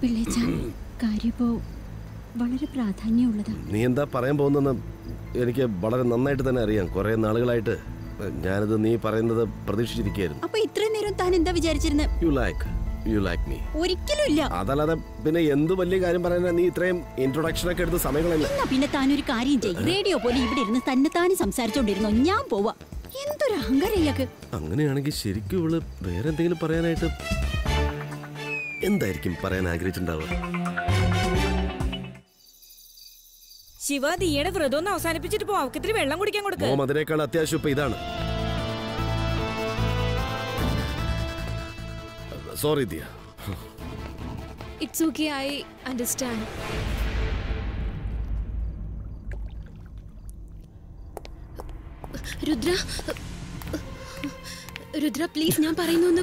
പിള്ളേച്ച കാര്യപ്പോ വളരെ പ്രാധാന്യമുള്ളതാണ് നീ എന്താ പറയാൻ പോകുന്നെന്ന് എനിക്ക് വളരെ നന്നായിട്ട് തന്നെ അറിയാം. കുറെ നാളുകളായിട്ട് ഞാനിത് നീ പറയുന്നത് പ്രതീക്ഷിച്ചിരിക്കുകയായിരുന്നു. അപ്പൊ ഇത്രയും നേരം താൻ എന്താ വിചാരിച്ചിരുന്നത് you like you like me ഒരിക്കലും ഇല്ല അതല്ലാതെ പിന്നെ എന്ത് വലിയ കാര്യം പറയാനാ നീ ഇത്രയും ഇൻട്രൊഡക്ഷൻ ഒക്കെ എടുത്ത് സമയങ്ങളല്ല? പിന്നെ പിന്നെ ഒരു കാര്യം ചെയ്യും. റേഡിയോ പോലെ ഇവിടെ ഇരുന്ന് തന്നെ താനും സംസാരിച്ചോണ്ടിരുന്നോ? ഞാൻ പോവാ. എന്തൊരു അഹങ്കാരം ഇയാൾക്ക്. അങ്ങനെയാണെങ്കിൽ ശരിക്കും ഇവൾ വേറെ എന്തെങ്കിലും പറയാനായിട്ട് എന്തായിരിക്കും പറയാൻ ആഗ്രഹിച്ചിട്ടുണ്ടാവുക? ശിവ നീയുടെ വ്രതം ഒന്ന് അവസാനിപ്പിച്ചിട്ട് പോവാം വെള്ളം കുടിക്കാൻ കൊടുക്ക. മോം അതിനേക്കാൾ അത്യാവശ്യം ഇപ്പൊ ഇതാണ്. Sorry Diya. It's okay I understand Rudra Rudra please ഞാൻ പറയുന്നു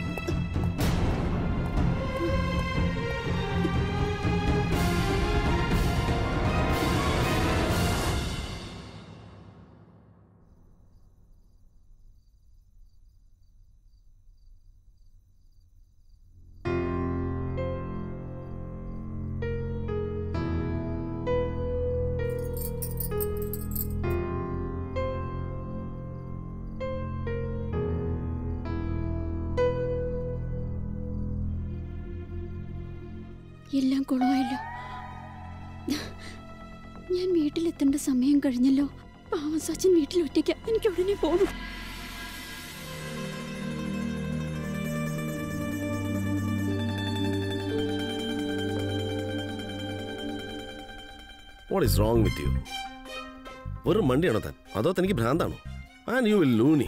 എല്ലാം കുളമായല്ലോ ഞാൻ വീട്ടിലെത്തേണ്ട സമയം കഴിഞ്ഞല്ലോ. പാവം സച്ചിൻ വീട്ടിൽ ഒറ്റയ്ക്ക് എനിക്ക് ഉടനെ പോകണം what is wrong with you വെറും മണ്ടിയാണോ താൻ? അതോ തനിക്ക് ഭ്രാന്താണോ? ആൻഡ് യു വിൽ ലൂണി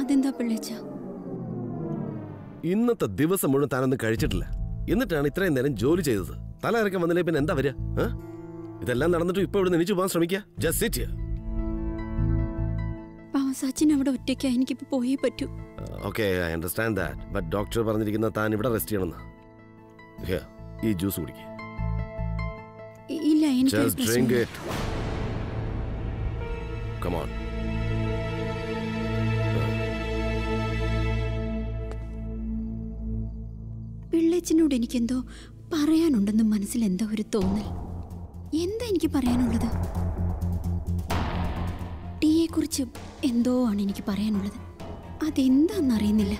അതെന്താ പിള്ളേച്ച? ഇന്നത്തെ ദിവസം മുഴുവൻ താനൊന്നും കഴിച്ചിട്ടില്ല. എന്നിട്ടാണ് ഇത്രയും നേരം ജോലി ചെയ്തത്. തല ഇറക്കം വന്നില്ലേ പിന്നെ എന്താ വരിക? ഇതെല്ലാം നടന്നിട്ട് ഇപ്പൊ ഇവിടെ നിന്നിച്ചു പോകാൻ ശ്രമിക്കുക. ജസ്റ്റ് സച്ചിൻ അവിടെ ഒറ്റയ്ക്ക. എനിക്കിപ്പോ പോയേ പറ്റൂ. Okay I understand that but doctor പറഞ്ഞിരിക്കുന്ന താൻ ഇവിടെ റെസ്റ്റ് ചെയ്യണമെന്ന്. ഈ ജ്യൂസ് കുടിക്കുക ഇല്ല എനിക്ക് Just കം it. പിള്ളേച്ചനോട് എനിക്കെന്തോ പറയാനുണ്ടെന്ന് മനസ്സിൽ എന്തോ ഒരു തോന്നൽ. എന്താ എനിക്ക് പറയാനുള്ളത്? ടീയെ കുറിച്ച് എന്തോ ആണ് എനിക്ക് പറയാനുള്ളത്. അതെന്താന്നറിയുന്നില്ല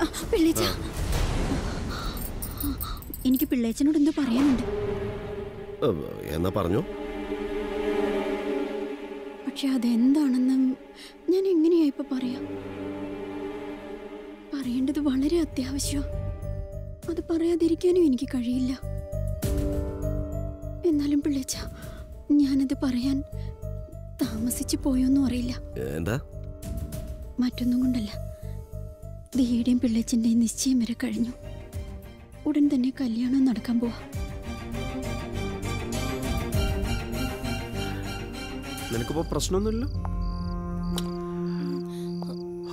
ആ, പിള്ളേച്ച. എനിക്ക് പിള്ളേച്ചനോട് എന്തോ പറയാനുണ്ട്. എന്നാ പറഞ്ഞു? പക്ഷെ അതെന്താണെന്ന് ഞാൻ എങ്ങനെയാ ഇപ്പൊ പറയാ? പറയേണ്ടത് വളരെ അത്യാവശ്യം. അത് പറയാതിരിക്കാനും എനിക്ക് കഴിയില്ല. എന്നാലും പിള്ളേച്ച ഞാനത് പറയാൻ താമസിച്ചു പോയോന്നും അറിയില്ല. എന്താ? മറ്റൊന്നും കൊണ്ടല്ല. ദിയയുടെയും പിള്ളേച്ചന്റെയും നിശ്ചയം വരെ കഴിഞ്ഞു. ഉടൻ തന്നെ കല്യാണം നടക്കാൻ പോവാ. നിനക്കിപ്പോ പ്രശ്നമൊന്നുമില്ലല്ലോ?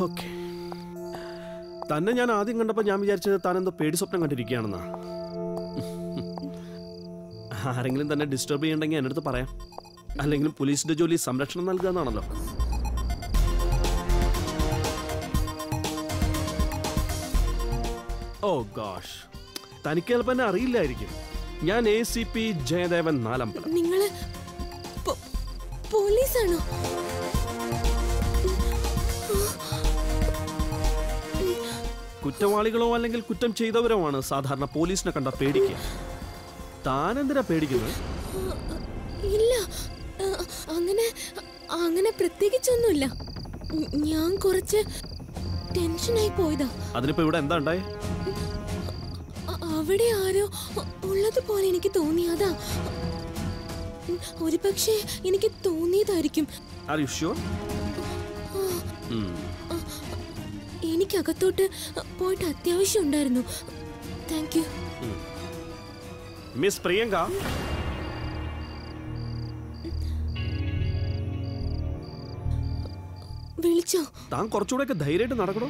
ഓക്കെ. തന്നെ ഞാൻ ആദ്യം കണ്ടപ്പോൾ ഞാൻ വിചാരിച്ചത് താൻ എന്തോ പേടി സ്വപ്നം കണ്ടിരിക്കുകയാണെന്നാ. ആരെങ്കിലും തന്നെ ഡിസ്റ്റർബ് ചെയ്യണ്ടെങ്കിൽ എന്റെ അടുത്ത് പറയാം. അല്ലെങ്കിൽ പോലീസിന്റെ ജോലി സംരക്ഷണം നൽകുക എന്നാണല്ലോ. ഓ ഗാഷ് തനിക്ക് ചിലപ്പോൾ എന്നെ അറിയില്ലായിരിക്കും. ഞാൻ A C P Jayadevan Nalambalam. നിങ്ങൾ പോ- പോലീസാണോ കുറ്റവാളികളോ അല്ലെങ്കിൽ കുറ്റം ചെയ്തവരോ ആണ് സാധാരണ പോലീസിനെ കണ്ട പേടിക്കുക താൻ എന്തിനാ പേടിക്കുന്നത്? ഇല്ല. അങ്ങനെ അങ്ങനെ പ്രത്യേകിച്ചൊന്നുമില്ല. ഞാൻ കുറച്ച് ടെൻഷനായി പോയതാ. അതിനിപ്പോ ഇവിടെ എന്താ ഉണ്ടായേ? അവിടെ ആരോ ഉള്ളതുപോലെ എനിക്ക് തോന്നി. അതാ. ഒരു പക്ഷേ എനിക്ക് തോന്നിയതായിരിക്കും. ഷ്യൂർ എനിക്കകത്തോട്ട് പോയിട്ട് അത്യാവശ്യം ഉണ്ടായിരുന്നു. താങ്ക് യു മിസ് പ്രിയങ്ക വിളിച്ചോ? താൻ കുറച്ചുകൂടെ ധൈര്യമായിട്ട് നടക്കണോ?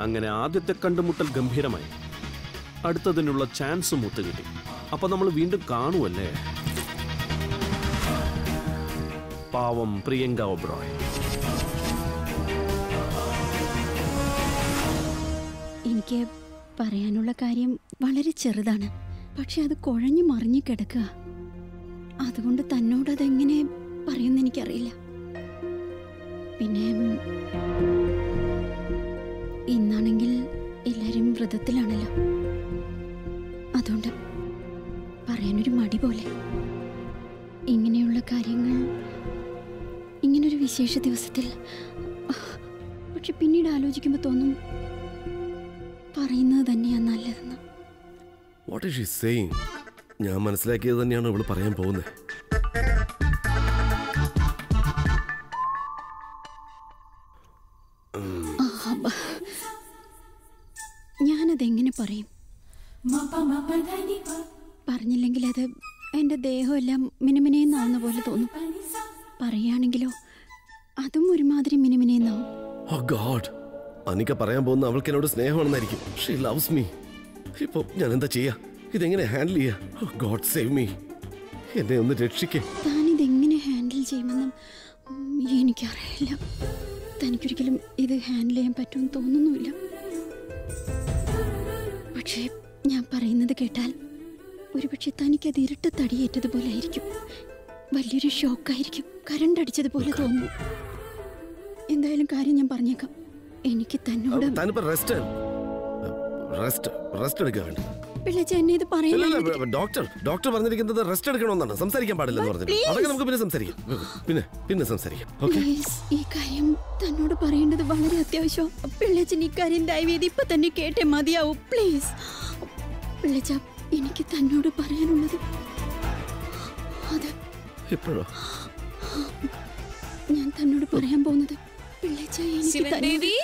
അങ്ങനെ ആദ്യത്തെ കണ്ടുമുട്ടൽ ഗംഭീരമായി. അടുത്തതിനുള്ള ചാൻസും ഒത്തുകിട്ടി അപ്പൊ നമ്മൾ വീണ്ടും കാണുമല്ലേ പാവം പ്രിയങ്ക ഒബ്രോയ് എനിക്ക് പറയാനുള്ള കാര്യം വളരെ ചെറുതാണ്. പക്ഷെ അത് കുഴഞ്ഞു മറിഞ്ഞു കിടക്കുക. അതുകൊണ്ട് തന്നോട് അതെങ്ങനെ പറയുമെന്ന് എനിക്കറിയില്ല. പിന്നെ ഇന്നാണെങ്കിൽ എല്ലാവരും വ്രതത്തിലാണല്ലോ. അതുകൊണ്ട് പറയാനൊരു മടി പോലെ. ഇങ്ങനെയുള്ള കാര്യങ്ങൾ ഇങ്ങനൊരു വിശേഷ ദിവസത്തിൽ പക്ഷെ പിന്നീട് ആലോചിക്കുമ്പോൾ തോന്നും പറയുന്നത് തന്നെയാ നല്ലതെന്ന്. വാട്ട് ഈസ് ഷീ സേയിങ് ഞാൻ മനസ്സിലാക്കിയത് തന്നെയാണ് ഇവൾ പറയാൻ പോകുന്നത് ഞാനതെങ്ങനെ പറയും? പറഞ്ഞില്ലെങ്കിൽ അത് എന്റെ ദേഹമെല്ലാം മിനുമിനെന്നാവുന്ന പോലെ തോന്നും. പറയുകയാണെങ്കിലോ അതും ഒരുമാതിരി മിനുമിനെന്നാവും. ഗോഡ് അനിക്ക പറയാൻ പോകുന്ന അവൾക്ക് എന്നോട് സ്നേഹമാണെന്നായിരിക്കും. ഷീ ലവ്സ് മീ ഇപ്പൊ ഞാൻ എന്താ ചെയ്യാ? ഇതെങ്ങനെ ഹാൻഡിൽ ചെയ്യാ? ഗോഡ് സേവ് മീ എന്നെ ഒന്ന് രക്ഷിക്കേ. താനിതെങ്ങനെ ഹാൻഡിൽ ചെയ്യുമെന്നും എനിക്കറിയില്ല. തനിക്കൊരിക്കലും ഇത് ഹാൻഡിൽ ചെയ്യാൻ പറ്റുമെന്ന് തോന്നുന്നുമില്ല. പക്ഷേ ഞാൻ പറയുന്നത് കേട്ടാൽ ഒരുപക്ഷെ തനിക്കത് ഇരുട്ട് തടിയേറ്റതുപോലെ ആയിരിക്കും. വലിയൊരു ഷോക്കായിരിക്കും കരണ്ട് അടിച്ചതുപോലെ തോന്നുന്നു എന്തായാലും കാര്യം ഞാൻ പറഞ്ഞേക്കാം. എനിക്ക് തന്നോട് താനിപ്പോ റെസ്റ്റ് റെസ്റ്റ് റെസ്റ്റ് എടുക്കാൻ വേണ്ടി? എന്നെ ഡോക്ടർ ഡോക്ടർ പറഞ്ഞിരിക്കുന്നത് റെസ്റ്റ് എടുക്കണമെന്നാണ്. സംസാരിക്കാൻ പാടില്ലെന്ന് പറഞ്ഞു please. അതൊക്കെ നമുക്ക് പിന്നെ സംസാരിക്കാം. പിന്നെ പിന്നെ സംസാരിക്കാം. ഈ കാര്യം തന്നോട് പറയേണ്ടത് വളരെ അത്യാവശ്യം പിള്ളേച്ചൻ ഈ കാര്യം ദയവേദി ഇപ്പൊ തന്നെ കേട്ടേ മതിയാവൂ. പ്ലീസ് പിള്ളേച്ച എനിക്ക് തന്നോട് പറയാനുള്ളത് അത് ഞാൻ തന്നോട് പറയാൻ പോകുന്നത് ബേബി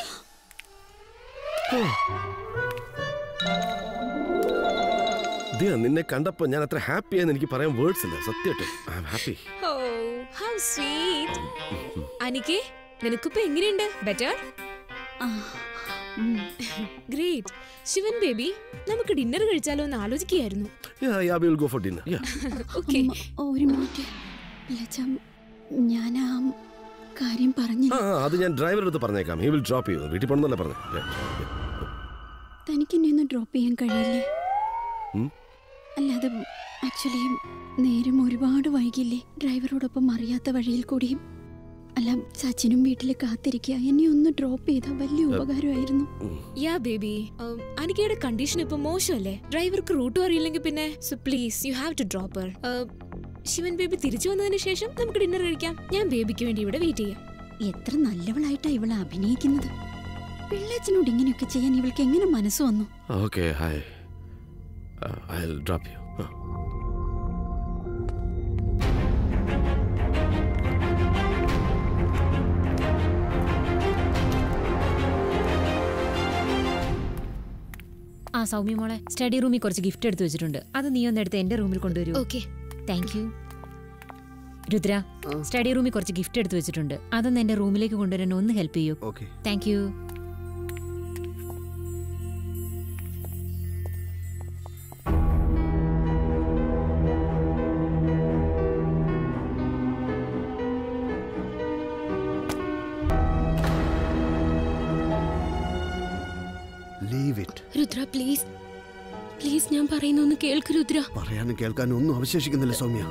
നിന്നെ കണ്ടപ്പോ ഞാൻ അത്ര ഹാപ്പി ആയെന്ന് എനിക്ക് പറയാൻ വേർഡ്സ് ഇല്ല. സത്യമായിട്ട്. I am happy oh how sweet അനിക്കേ നിനക്കിപ്പോ എങ്ങനെയുണ്ട്? ബെറ്റർ ആ, ഗ്രേറ്റ് ശിവൻ ബേബി നമുക്ക് ഡിന്നർ കഴിച്ചാലോ എന്ന് ആലോചിക്കുകയായിരുന്നു. ഒരു മിനിറ്റ് ഞാൻ ആ കാര്യം ആ, അത് ഞാൻ ഡ്രൈവറുടെ അടുത്ത് പറഞ്ഞേക്കാം. ഹി വിൽ ഡ്രോപ്പ് ചെയ്തു വീട്ടിൽ പോകണമെന്നല്ല പറഞ്ഞു. തനിക്ക് എന്നെ ഒന്ന് ഡ്രോപ്പ് ചെയ്യാൻ കഴിയില്ലേ? അല്ലാതെ ആക്ച്വലി നേരം ഒരുപാട് വൈകില്ലേ? ഡ്രൈവറോടൊപ്പം അറിയാത്ത വഴിയിൽ കൂടിയും അല്ല സച്ചിനും വീട്ടിൽ കാത്തിരിക്കുക. എന്നെ ഒന്ന് ഡ്രോപ്പ് ചെയ്താൽ വലിയ ഉപകാരമായിരുന്നു. യാ ബേബി അനിക്കയുടെ കണ്ടീഷൻ ഇപ്പൊ മോശമല്ലേ? ഡ്രൈവർക്ക് റൂട്ടും അറിയില്ലെങ്കിൽ പിന്നെ? So please you have to drop her Shivan baby തിരിച്ചു വന്നതിന് ശേഷം നമുക്ക് ഡിന്നർ കഴിക്കാം. ഞാൻ ബേബിക്ക് വേണ്ടി ഇവിടെ വെയിറ്റ് ചെയ്യാം. എത്ര നല്ലവളായിട്ടാ ഇവളെ അഭിനയിക്കുന്നത്. പിള്ളേച്ചനോട് ഇങ്ങനെയൊക്കെ ചെയ്യാൻ ഇവൾക്ക് എങ്ങനെ മനസ്സ് വന്നു. I you. Uh. ആ സൗമ്യ മോളെ സ്റ്റഡി റൂമിൽ കുറച്ച് ഗിഫ്റ്റ് എടുത്തു വെച്ചിട്ടുണ്ട്. അത് നീ ഒന്ന് എടുത്ത് എന്റെ റൂമിൽ കൊണ്ടുവരൂ okay thank you Rudra study റൂമിൽ കുറച്ച് ഗിഫ്റ്റ് എടുത്തു വെച്ചിട്ടുണ്ട്. അതൊന്ന് എന്റെ റൂമിലേക്ക് കൊണ്ടുവരാൻ ഒന്ന് ഹെൽപ്പ് ചെയ്യൂ. Thank you leave it Rudra please please ഞാൻ പറയുന്നൊന്ന് കേൾക്ക് രുദ്ര. പറയാനും കേൾക്കാനും ഒന്നും അവശേഷിക്കുന്നില്ല സൗമ്യ.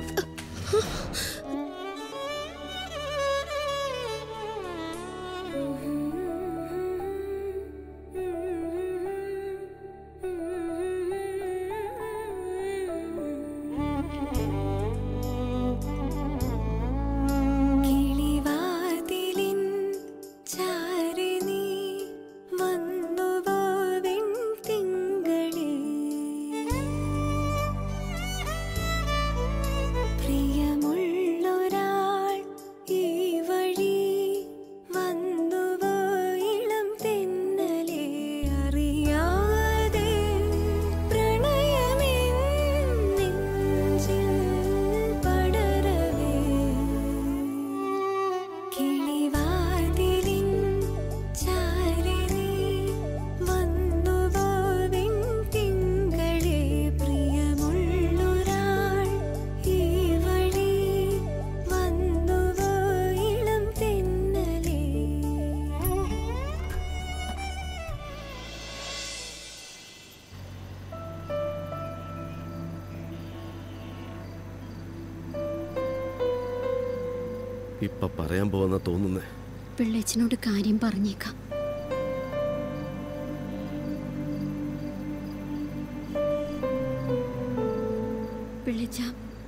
ഇപ്പൊ പറയാൻ പോവെന്നാ തോന്നുന്നേ? പിള്ളേച്ചനോട് കാര്യം പറഞ്ഞേക്കാം. പിള്ളേച്ച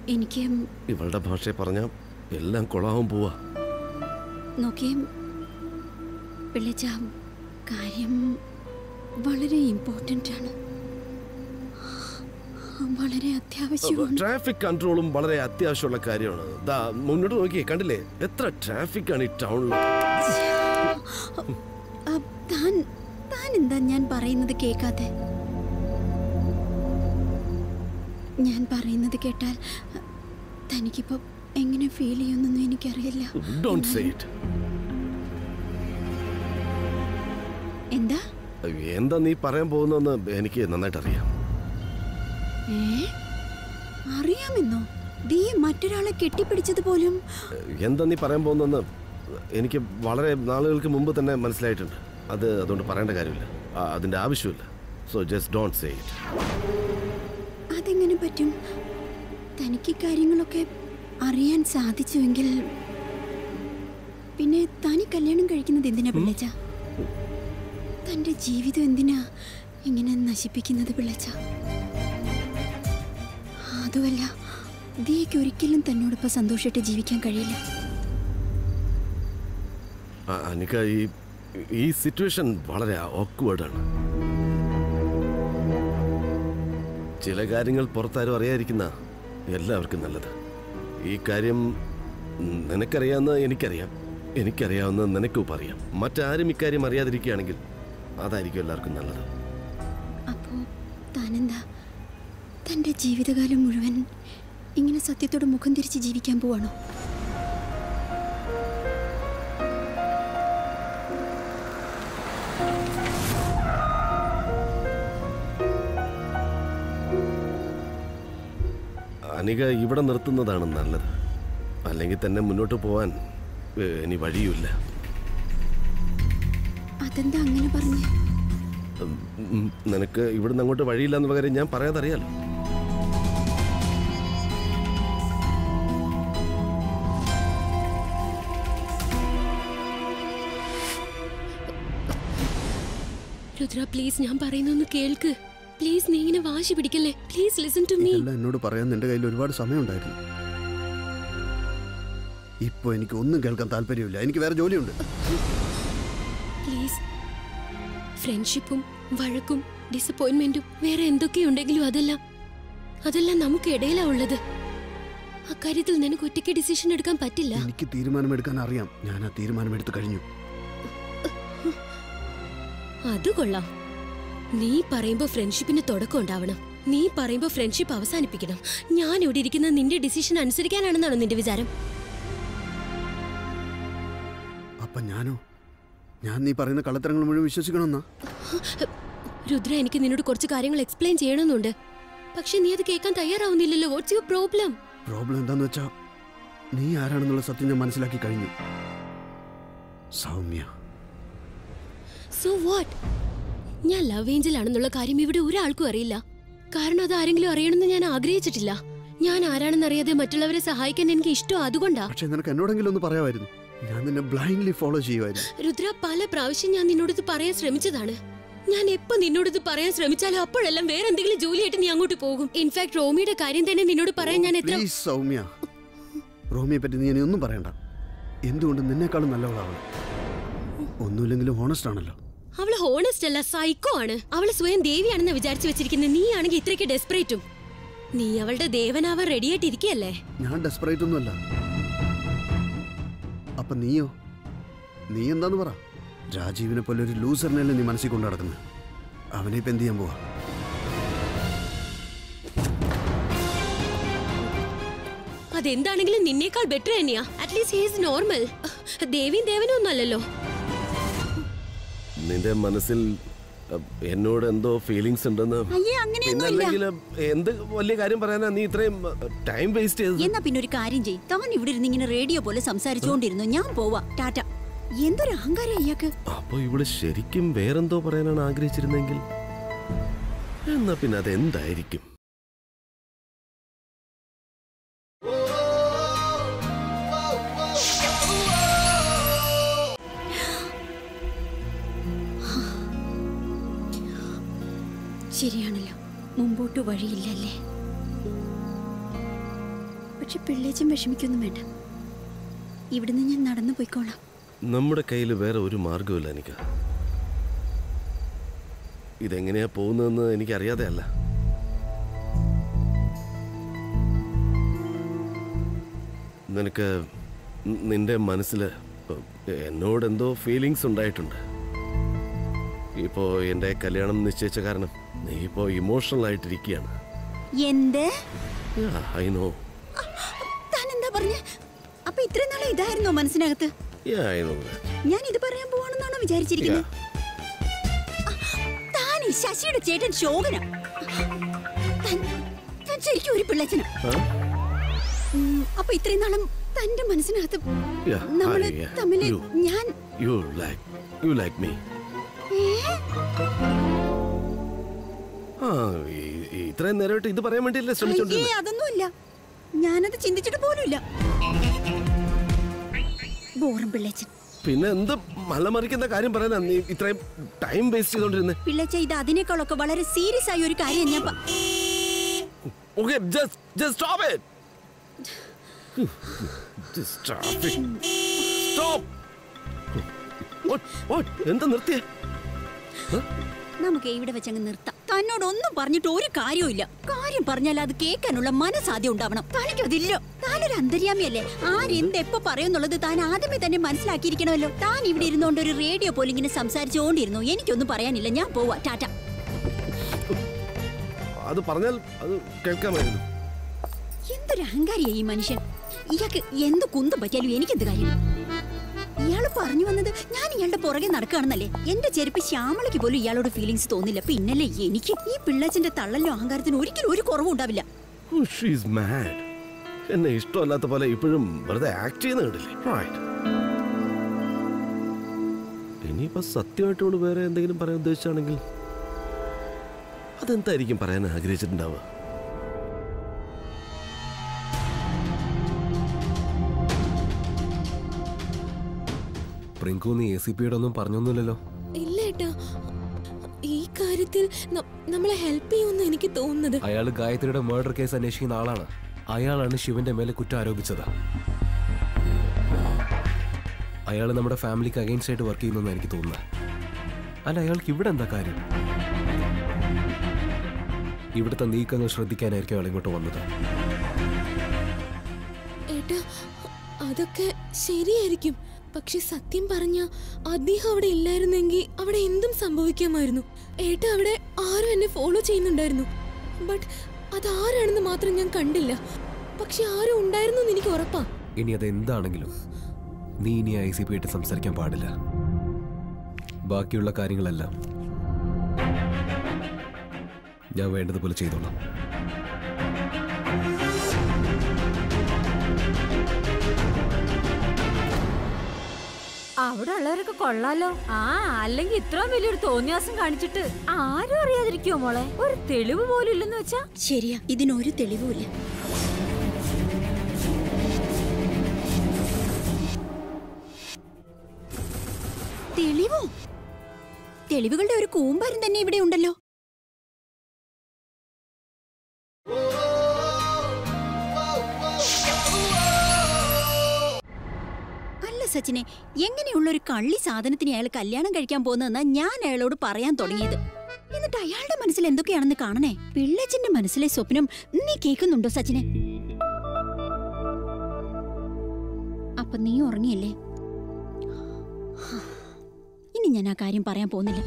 എനിക്ക് ഇവളുടെ ഭാഷയെ പറഞ്ഞ എല്ലാം കൊളാവും പോവാ. നോക്കിയേ പിള്ളേച്ച കാര്യം വളരെ ഇമ്പോർട്ടന്റ് ആണ്. വളരെ അത്യാവശ്യമാണ് ട്രാഫിക് കൺട്രോളും വളരെ അത്യാവശ്യമുള്ള കാര്യമാണ്. ദാ മുന്നോട്ട് നോക്കിയേ കണ്ടില്ലേ? എത്ര ട്രാഫിക് ആണ് ഈ ടൗണിൽ താൻ താൻ എന്താ ഞാൻ പറയുന്നത് കേൾക്കാതെ? ഞാൻ പറയുന്നത് കേട്ടാൽ തനിക്കിപ്പോ എങ്ങനെ ഫീൽ ചെയ്യുന്നൊന്നും എനിക്കറിയില്ല. എന്താ? എന്താ നീ പറയാൻ പോകുന്നെന്ന് എനിക്ക് നന്നായിട്ട് അറിയാം അറിയാമെന്നോ? ദീ മറ്റൊരാളെ കെട്ടിപ്പിടിച്ചത് പോലും? എന്താ നീ പറയാൻ പോകുന്നെന്ന് എനിക്ക് വളരെ നാളുകൾക്ക് മുമ്പ് തന്നെ മനസ്സിലായിട്ടുണ്ട്. അത് അതുകൊണ്ട് പറയേണ്ട കാര്യമില്ല. അതിന്റെ ആവശ്യമില്ല. So just don't say it അതെങ്ങനെ പറ്റും? തനിക്ക് കാര്യങ്ങളൊക്കെ അറിയാൻ സാധിച്ചുവെങ്കിൽ പിന്നെ തനി കല്യാണം കഴിക്കുന്നത് എന്തിനാ പിള്ളച്ച? തന്റെ ജീവിതം എന്തിനാ ഇങ്ങനെ നശിപ്പിക്കുന്നത് പിള്ളച്ച? അതുമല്ല ദിയയ്ക്ക് ഒരിക്കലും തന്നോടൊപ്പം സന്തോഷമായിട്ട് ജീവിക്കാൻ കഴിയില്ല. അനിക്ക ഈ ഈ സിറ്റുവേഷൻ വളരെ ഓക്വേർഡാണ് ചില കാര്യങ്ങൾ പുറത്താരും അറിയാതിരിക്കുന്ന എല്ലാവർക്കും നല്ലത്. ഈ കാര്യം നിനക്കറിയാവുന്ന എനിക്കറിയാം. എനിക്കറിയാവുന്ന നിനക്കും അറിയാം മറ്റാരും ഇക്കാര്യം അറിയാതിരിക്കുകയാണെങ്കിൽ അതായിരിക്കും എല്ലാവർക്കും നല്ലത്. അപ്പോ താനെന്താ? തന്റെ ജീവിതകാലം മുഴുവൻ ഇങ്ങനെ സത്യത്തോട് മുഖം തിരിച്ച് ജീവിക്കാൻ പോവാണോ? അനിക ഇവിടെ നിർത്തുന്നതാണ് നല്ലത്. അല്ലെങ്കിൽ തന്നെ മുന്നോട്ട് പോവാൻ ഇനി വഴിയുമില്ല. അതെന്താ അങ്ങനെ പറഞ്ഞേ? നിനക്ക് ഇവിടുന്ന് അങ്ങോട്ട് വഴിയില്ല എന്ന് കാര്യം ഞാൻ പറയാതെ രുദ്ര പ്ലീസ് ഞാൻ പറയുന്നൊന്ന് കേൾക്ക്. പ്ലീസ് നീ ഇങ്ങനെ വാശി പിടിക്കല്ലേ? പ്ലീസ് ലിസൺ ടു മീ എന്നോട് പറയാൻ നിന്റെ കയ്യിൽ ഒരുപാട് സമയമുണ്ടായിരുന്നു. ഇപ്പൊ എനിക്ക് ഒന്നും കേൾക്കാൻ താല്പര്യമില്ല. എനിക്ക് വേറെ ജോലിയുണ്ട്. പ്ലീസ് ഫ്രണ്ട്ഷിപ്പും വഴക്കും ഡിസപ്പോയിന്റ്മെന്റും വേറെ എന്തൊക്കെയുണ്ടെങ്കിലും അതെല്ലാം അതെല്ലാം നമുക്ക് ഇടയിലാ ഉള്ളത്. അക്കാര്യത്തിൽ നിനക്ക് ഒറ്റയ്ക്ക് ഡിസിഷൻ എടുക്കാൻ പറ്റില്ല. എനിക്ക് തീരുമാനമെടുക്കാൻ അറിയാം. ഞാൻ ആ തീരുമാനം എടുത്തു കഴിഞ്ഞു. അത് കൊള്ളാം. നീ പറയുമ്പോ ഫ്രണ്ട്ഷിപ്പിന് തുടക്കം ഉണ്ടാവണം. നീ പറയുമ്പോ ഫ്രണ്ട്ഷിപ്പ് അവസാനിപ്പിക്കണം. ഞാൻ ഇവിടെ ഇരിക്കുന്ന നിന്റെ ഡിസിഷൻ അനുസരിക്കാനാണെന്നാണോ നിന്റെ വിചാരം? അപ്പൊ ഞാനോ? ഞാൻ നീ പറയുന്ന കള്ളത്തരങ്ങൾ മുഴുവൻ വിശ്വസിക്കണമെന്നാ? രുദ്ര എനിക്ക് നിന്നോട് കുറച്ച് കാര്യങ്ങൾ എക്സ്പ്ലെയിൻ ചെയ്യണമെന്നുണ്ട്. പക്ഷെ നീ അത് കേൾക്കാൻ തയ്യാറാവുന്നില്ലല്ലോ. വാട്ട്സ് യുവർ പ്രോബ്ലം പ്രോബ്ലം എന്താന്ന് വെച്ചാ നീ ആരാണെന്നുള്ള സത്യം ഞാൻ മനസ്സിലാക്കി കഴിഞ്ഞു. സൗമ്യ. സോ വാട്ട് ഞാൻ ലവ് ഏഞ്ചൽ ആണെന്നുള്ള കാര്യം ഇവിടെ ഒരാൾക്കും അറിയില്ല. കാരണം അത് ആരെങ്കിലും അറിയണമെന്ന് ഞാൻ ആഗ്രഹിച്ചിട്ടില്ല. ഞാൻ ആരാണെന്ന് അറിയാതെ മറ്റുള്ളവരെ സഹായിക്കാൻ എനിക്ക് ഇഷ്ടം അതുകൊണ്ടാ. പക്ഷെ നിനക്ക് എന്നോടെങ്കിലും ഒന്ന് പറയാമായിരുന്നു. ഞാൻ നിന്നെ ബ്ലൈൻഡ്ലി ഫോളോ ചെയ്യുമായിരുന്നു. രുദ്ര പല പ്രാവശ്യം ഞാൻ നിന്നോടിത് പറയാൻ ശ്രമിച്ചതാണ്. ഞാൻ എപ്പോ നിന്നോടിത് പറയാൻ ശ്രമിച്ചാലും അപ്പോഴെല്ലാം വേറെ എന്തെങ്കിലും ജോലിയായിട്ട് നീ അങ്ങോട്ട് പോകും. ഇൻഫാക്ട് റോമിയുടെ കാര്യം തന്നെ നിന്നോട് പറയാൻ ഞാൻ എത്ര സൗമ്യ. റോമിയെ പറ്റി നീ ഒന്നും പറയണ്ട. എന്തുകൊണ്ട് നിന്നെക്കാളും നല്ലവളാവണം ഒന്നുമില്ലെങ്കിലും ഹോണസ്റ്റ് ആണല്ലോ. ഹോണസ്റ്റ് അല്ല സൈക്കോ ആണ്. അവൾ സ്വയം ദേവിയാണെന്ന് വിചാരിച്ചു വെച്ചിരിക്കുന്ന. നീ ആണെങ്കിൽ ഇത്രയ്ക്ക് ഡെസ്പറേറ്റും നീ അവളുടെ ദേവനാവാൻ റെഡിയായിട്ട് ഇരിക്കുകയല്ലേ ഞാൻ ഡെസ്പറേറ്റ് ഒന്നുമല്ല. അപ്പൊ നീയോ? നീ എന്താന്ന് പറ? രാജീവിനെ പോലെ ഒരു ലൂസറിനല്ലേ നീ മനസ്സിൽ കൊണ്ടു നടക്കുന്നത് അവനെ ഇപ്പൊ എന്ത് ചെയ്യാൻ പോവാ? അതെന്താണെങ്കിലും നിന്നേക്കാൾ ബെറ്റർ തന്നെയാ. അറ്റ്ലീസ്റ്റ് ഹീസ് നോർമൽ ദേവിയും ദേവനും ഒന്നല്ലല്ലോ നിന്റെ മനസ്സിൽ എന്നോട് എന്തോ ഫീലിങ്സ് ഉണ്ടെന്ന് പിന്നല്ലെങ്കിൽ എന്ത് വലിയ കാര്യം പറയാനാ നീ ഇത്രയും ടൈം വേസ്റ്റ് ചെയ്തത്? എന്നാ പിന്നെ ഒരു കാര്യം ചെയ് താൻ ഇവിടെ ഇരുന്ന് ഇങ്ങനെ റേഡിയോ പോലെ സംസാരിച്ചുകൊണ്ടിരുന്നു ഞാൻ പോവാ. ടാറ്റ. എന്തൊരു അഹങ്കാരം ഇയാൾക്ക്? അപ്പൊ ഇവിടെ ശരിക്കും വേറെന്തോ പറയാനാണ് ആഗ്രഹിച്ചിരുന്നെങ്കിൽ? എന്നാ പിന്നെ അതെന്തായിരിക്കും? ശരിയാണല്ലോ. മുമ്പോട്ട് വഴിയില്ലല്ലേ? പക്ഷെ പിള്ളേച്ചും വിഷമിക്കൊന്നും വേണ്ട. ഇവിടുന്ന് ഞാൻ നടന്നു പോയിക്കോളാം. നമ്മുടെ കയ്യിൽ വേറെ ഒരു മാർഗമില്ല എനിക്ക് ഇതെങ്ങനെയാ പോകുന്നതെന്ന് എനിക്കറിയാതെ അല്ല. നിനക്ക് നിന്റെ മനസ്സിൽ എന്നോടെന്തോ ഫീലിങ്സ് ഉണ്ടായിട്ടുണ്ട്. ഇപ്പോൾ എന്റെ കല്യാണം നിശ്ചയിച്ച കാരണം ഇപ്പോൾ ഇമോഷണൽ ആയിട്ടിരിക്കുകയാണ് എന്ത്? ഐ നോ താൻ എന്താ പറഞ്ഞ? അപ്പൊ ഇത്രയും നാളെ ഇതായിരുന്നോ മനസ്സിനകത്ത്? ഐ ഞാൻ ഇത് പറയാൻ പോവാണെന്നാണോ വിചാരിച്ചിരിക്കുന്നത് ആ, താൻ ഈ ശശിയുടെ ചേട്ടൻ ശോകന. താൻ- താൻ ശരിക്കും ഒരു പിള്ളച്ചന. അപ്പൊ ഇത്രയും നാളും തന്റെ മനസ്സിനകത്ത് Yeah, നമ്മൾ I, uh. ഞാൻ you like you like me ഇത്രയും നേരമായിട്ട് ഇത് പറയാൻ വേണ്ടിയല്ലേ ശ്രമിച്ചോണ്ടിരുന്നത് അതൊന്നുമില്ല. ഞാനത് ചിന്തിച്ചിട്ട് പോലുമില്ല. ബോറും പിള്ളേച്ചൻ. പിന്നെ എന്ത് മലമറിക്കുന്ന കാര്യം പറയാനാ നീ ഇത്രയും ടൈം വേസ്റ്റ് ചെയ്തോണ്ടിരുന്നത് പിള്ളേച്ച ഇത് അതിനേക്കാളൊക്കെ വളരെ സീരിയസ് ആയ ഒരു കാര്യം ഞാൻ പ- just just stop it just. What? What? എന്താ നിർത്തിയേ? നമുക്ക് ഇവിടെ വെച്ചങ്ങ് നിർത്താം. തന്നോട് ഒന്നും പറഞ്ഞിട്ട് ഒരു കാര്യമില്ല കാര്യം പറഞ്ഞാൽ അത് കേൾക്കാനുള്ള മനസാധ്യം ഉണ്ടാവണം. തനിക്കതില്ല താനൊരു അന്തര്യാമിയല്ലേ? ആരെന്ത് എപ്പോ പറയുന്നുള്ളത് താൻ ആദ്യമേ തന്നെ മനസ്സിലാക്കിയിരിക്കണമല്ലോ. താൻ ഇവിടെ ഇരുന്നുകൊണ്ട് ഒരു റേഡിയോ പോലെ ഇങ്ങനെ സംസാരിച്ചുകൊണ്ടിരുന്നു. എനിക്കൊന്നും പറയാനില്ല. ഞാൻ പോവാ. ടാറ്റ. അത് പറഞ്ഞാൽ അത് കേൾക്കാമായിരുന്നു. എന്തൊരു അഹങ്കാരിയായി ഈ മനുഷ്യൻ. ഇയാൾക്ക് എന്ത് കുന്തം പറ്റിയാലും എനിക്കെന്ത് കാര്യം? പറഞ്ഞു വന്നത് ഞാൻ ഇയാളുടെ പുറകെ നടക്കുകയാണെന്നല്ലേ? എന്റെ ചെരുപ്പ് ശ്യാമളയ്ക്ക് പോലും ഇയാളോട് ഫീലിങ്സ് തോന്നില്ല. പിന്നല്ലേ എനിക്ക് ഈ പിള്ളേച്ചന്റെ തള്ളലിനും അഹങ്കാരത്തിന് ഒരിക്കലും ഒരു കുറവും ഉണ്ടാവില്ല. മാഡ് എന്നെ ഇഷ്ടമല്ലാത്ത പോലെ ഇപ്പോഴും വെറുതെ ആക്ട് ചെയ്യുന്ന കണ്ടില്ലേ? റൈറ്റ് ഇനിയിപ്പോ സത്യമായിട്ടോട് വേറെ എന്തെങ്കിലും പറയാൻ ഉദ്ദേശിച്ചാണെങ്കിൽ അതെന്തായിരിക്കും പറയാൻ ആഗ്രഹിച്ചിട്ടുണ്ടാവുക? പ്രിങ്കു നീ എ സി പിയുടെ ഒന്നും പറഞ്ഞൊന്നുമില്ലല്ലോ. ഇല്ല ഏട്ടാ. ഈ കാര്യത്തിൽ നമ്മളെ ഹെൽപ്പ് ചെയ്യുമെന്ന് എനിക്ക് തോന്നുന്നത്. അയാൾ ഗായത്രിയുടെ മർഡർ കേസ് അന്വേഷിക്കുന്ന ആളാണ്. അയാളാണ് ശിവന്റെ മേലെ കുറ്റം ആരോപിച്ചത്. അയാൾ നമ്മുടെ ഫാമിലിക്ക് അഗൈൻസ്റ്റ് ആയിട്ട് വർക്ക് ചെയ്യുന്നെന്ന് എനിക്ക് തോന്നുന്നത്. അല്ല അയാൾക്ക് ഇവിടെ എന്താ കാര്യം? ഇവിടുത്തെ നീക്കങ്ങൾ ശ്രദ്ധിക്കാനായിരിക്കും അയാൾ ഇങ്ങോട്ട് വന്നത്. അതൊക്കെ ശരിയായിരിക്കും. പക്ഷെ സത്യം പറഞ്ഞ അദ്ദേഹം അവിടെ ഇല്ലായിരുന്നെങ്കിൽ അവിടെ എന്തും സംഭവിക്കാമായിരുന്നു. ഏട്ട അവിടെ ആരും എന്നെ ഫോളോ ചെയ്യുന്നുണ്ടായിരുന്നു. ബട്ട് അത് ആരാണെന്ന് മാത്രം ഞാൻ കണ്ടില്ല. പക്ഷെ ആരും ഉണ്ടായിരുന്നു എന്ന് എനിക്ക് ഉറപ്പാ. ഇനി അത് എന്താണെങ്കിലും നീ ഇനി ഐ സി പി ആയിട്ട് സംസാരിക്കാൻ പാടില്ല. ബാക്കിയുള്ള കാര്യങ്ങളെല്ലാം ഞാൻ വേണ്ടതുപോലെ ചെയ്തോളാം. അവിടെ ഉള്ളവരൊക്കെ കൊള്ളാലോ. ആ അല്ലെങ്കിൽ ഇത്രയും വലിയൊരു തോന്നിയാസം കാണിച്ചിട്ട് ആരും അറിയാതിരിക്കുമോ മോളെ? ഒരു തെളിവ് പോലും ഇല്ലെന്ന് വെച്ചാ? ശരിയാ ഇതിനൊരു തെളിവുമില്ല. തെളിവോ? തെളിവുകളുടെ ഒരു കൂമ്പാരം തന്നെ ഇവിടെ ഉണ്ടല്ലോ. സച്ചിനെ എങ്ങനെയുള്ള ഒരു കള്ളി സാധനത്തിന് അയാൾ കല്യാണം കഴിക്കാൻ പോകുന്നതെന്നാ ഞാൻ അയാളോട് പറയാൻ തുടങ്ങിയത്. എന്നിട്ട് അയാളുടെ മനസ്സിൽ എന്തൊക്കെയാണെന്ന് കാണണേ? പിള്ളച്ചന്റെ മനസ്സിലെ സ്വപ്നം നീ കേൾക്കുന്നുണ്ടോ സച്ചിനെ? അപ്പൊ നീ ഉറങ്ങിയല്ലേ? ഇനി ഞാൻ ആ കാര്യം പറയാൻ പോകുന്നില്ല.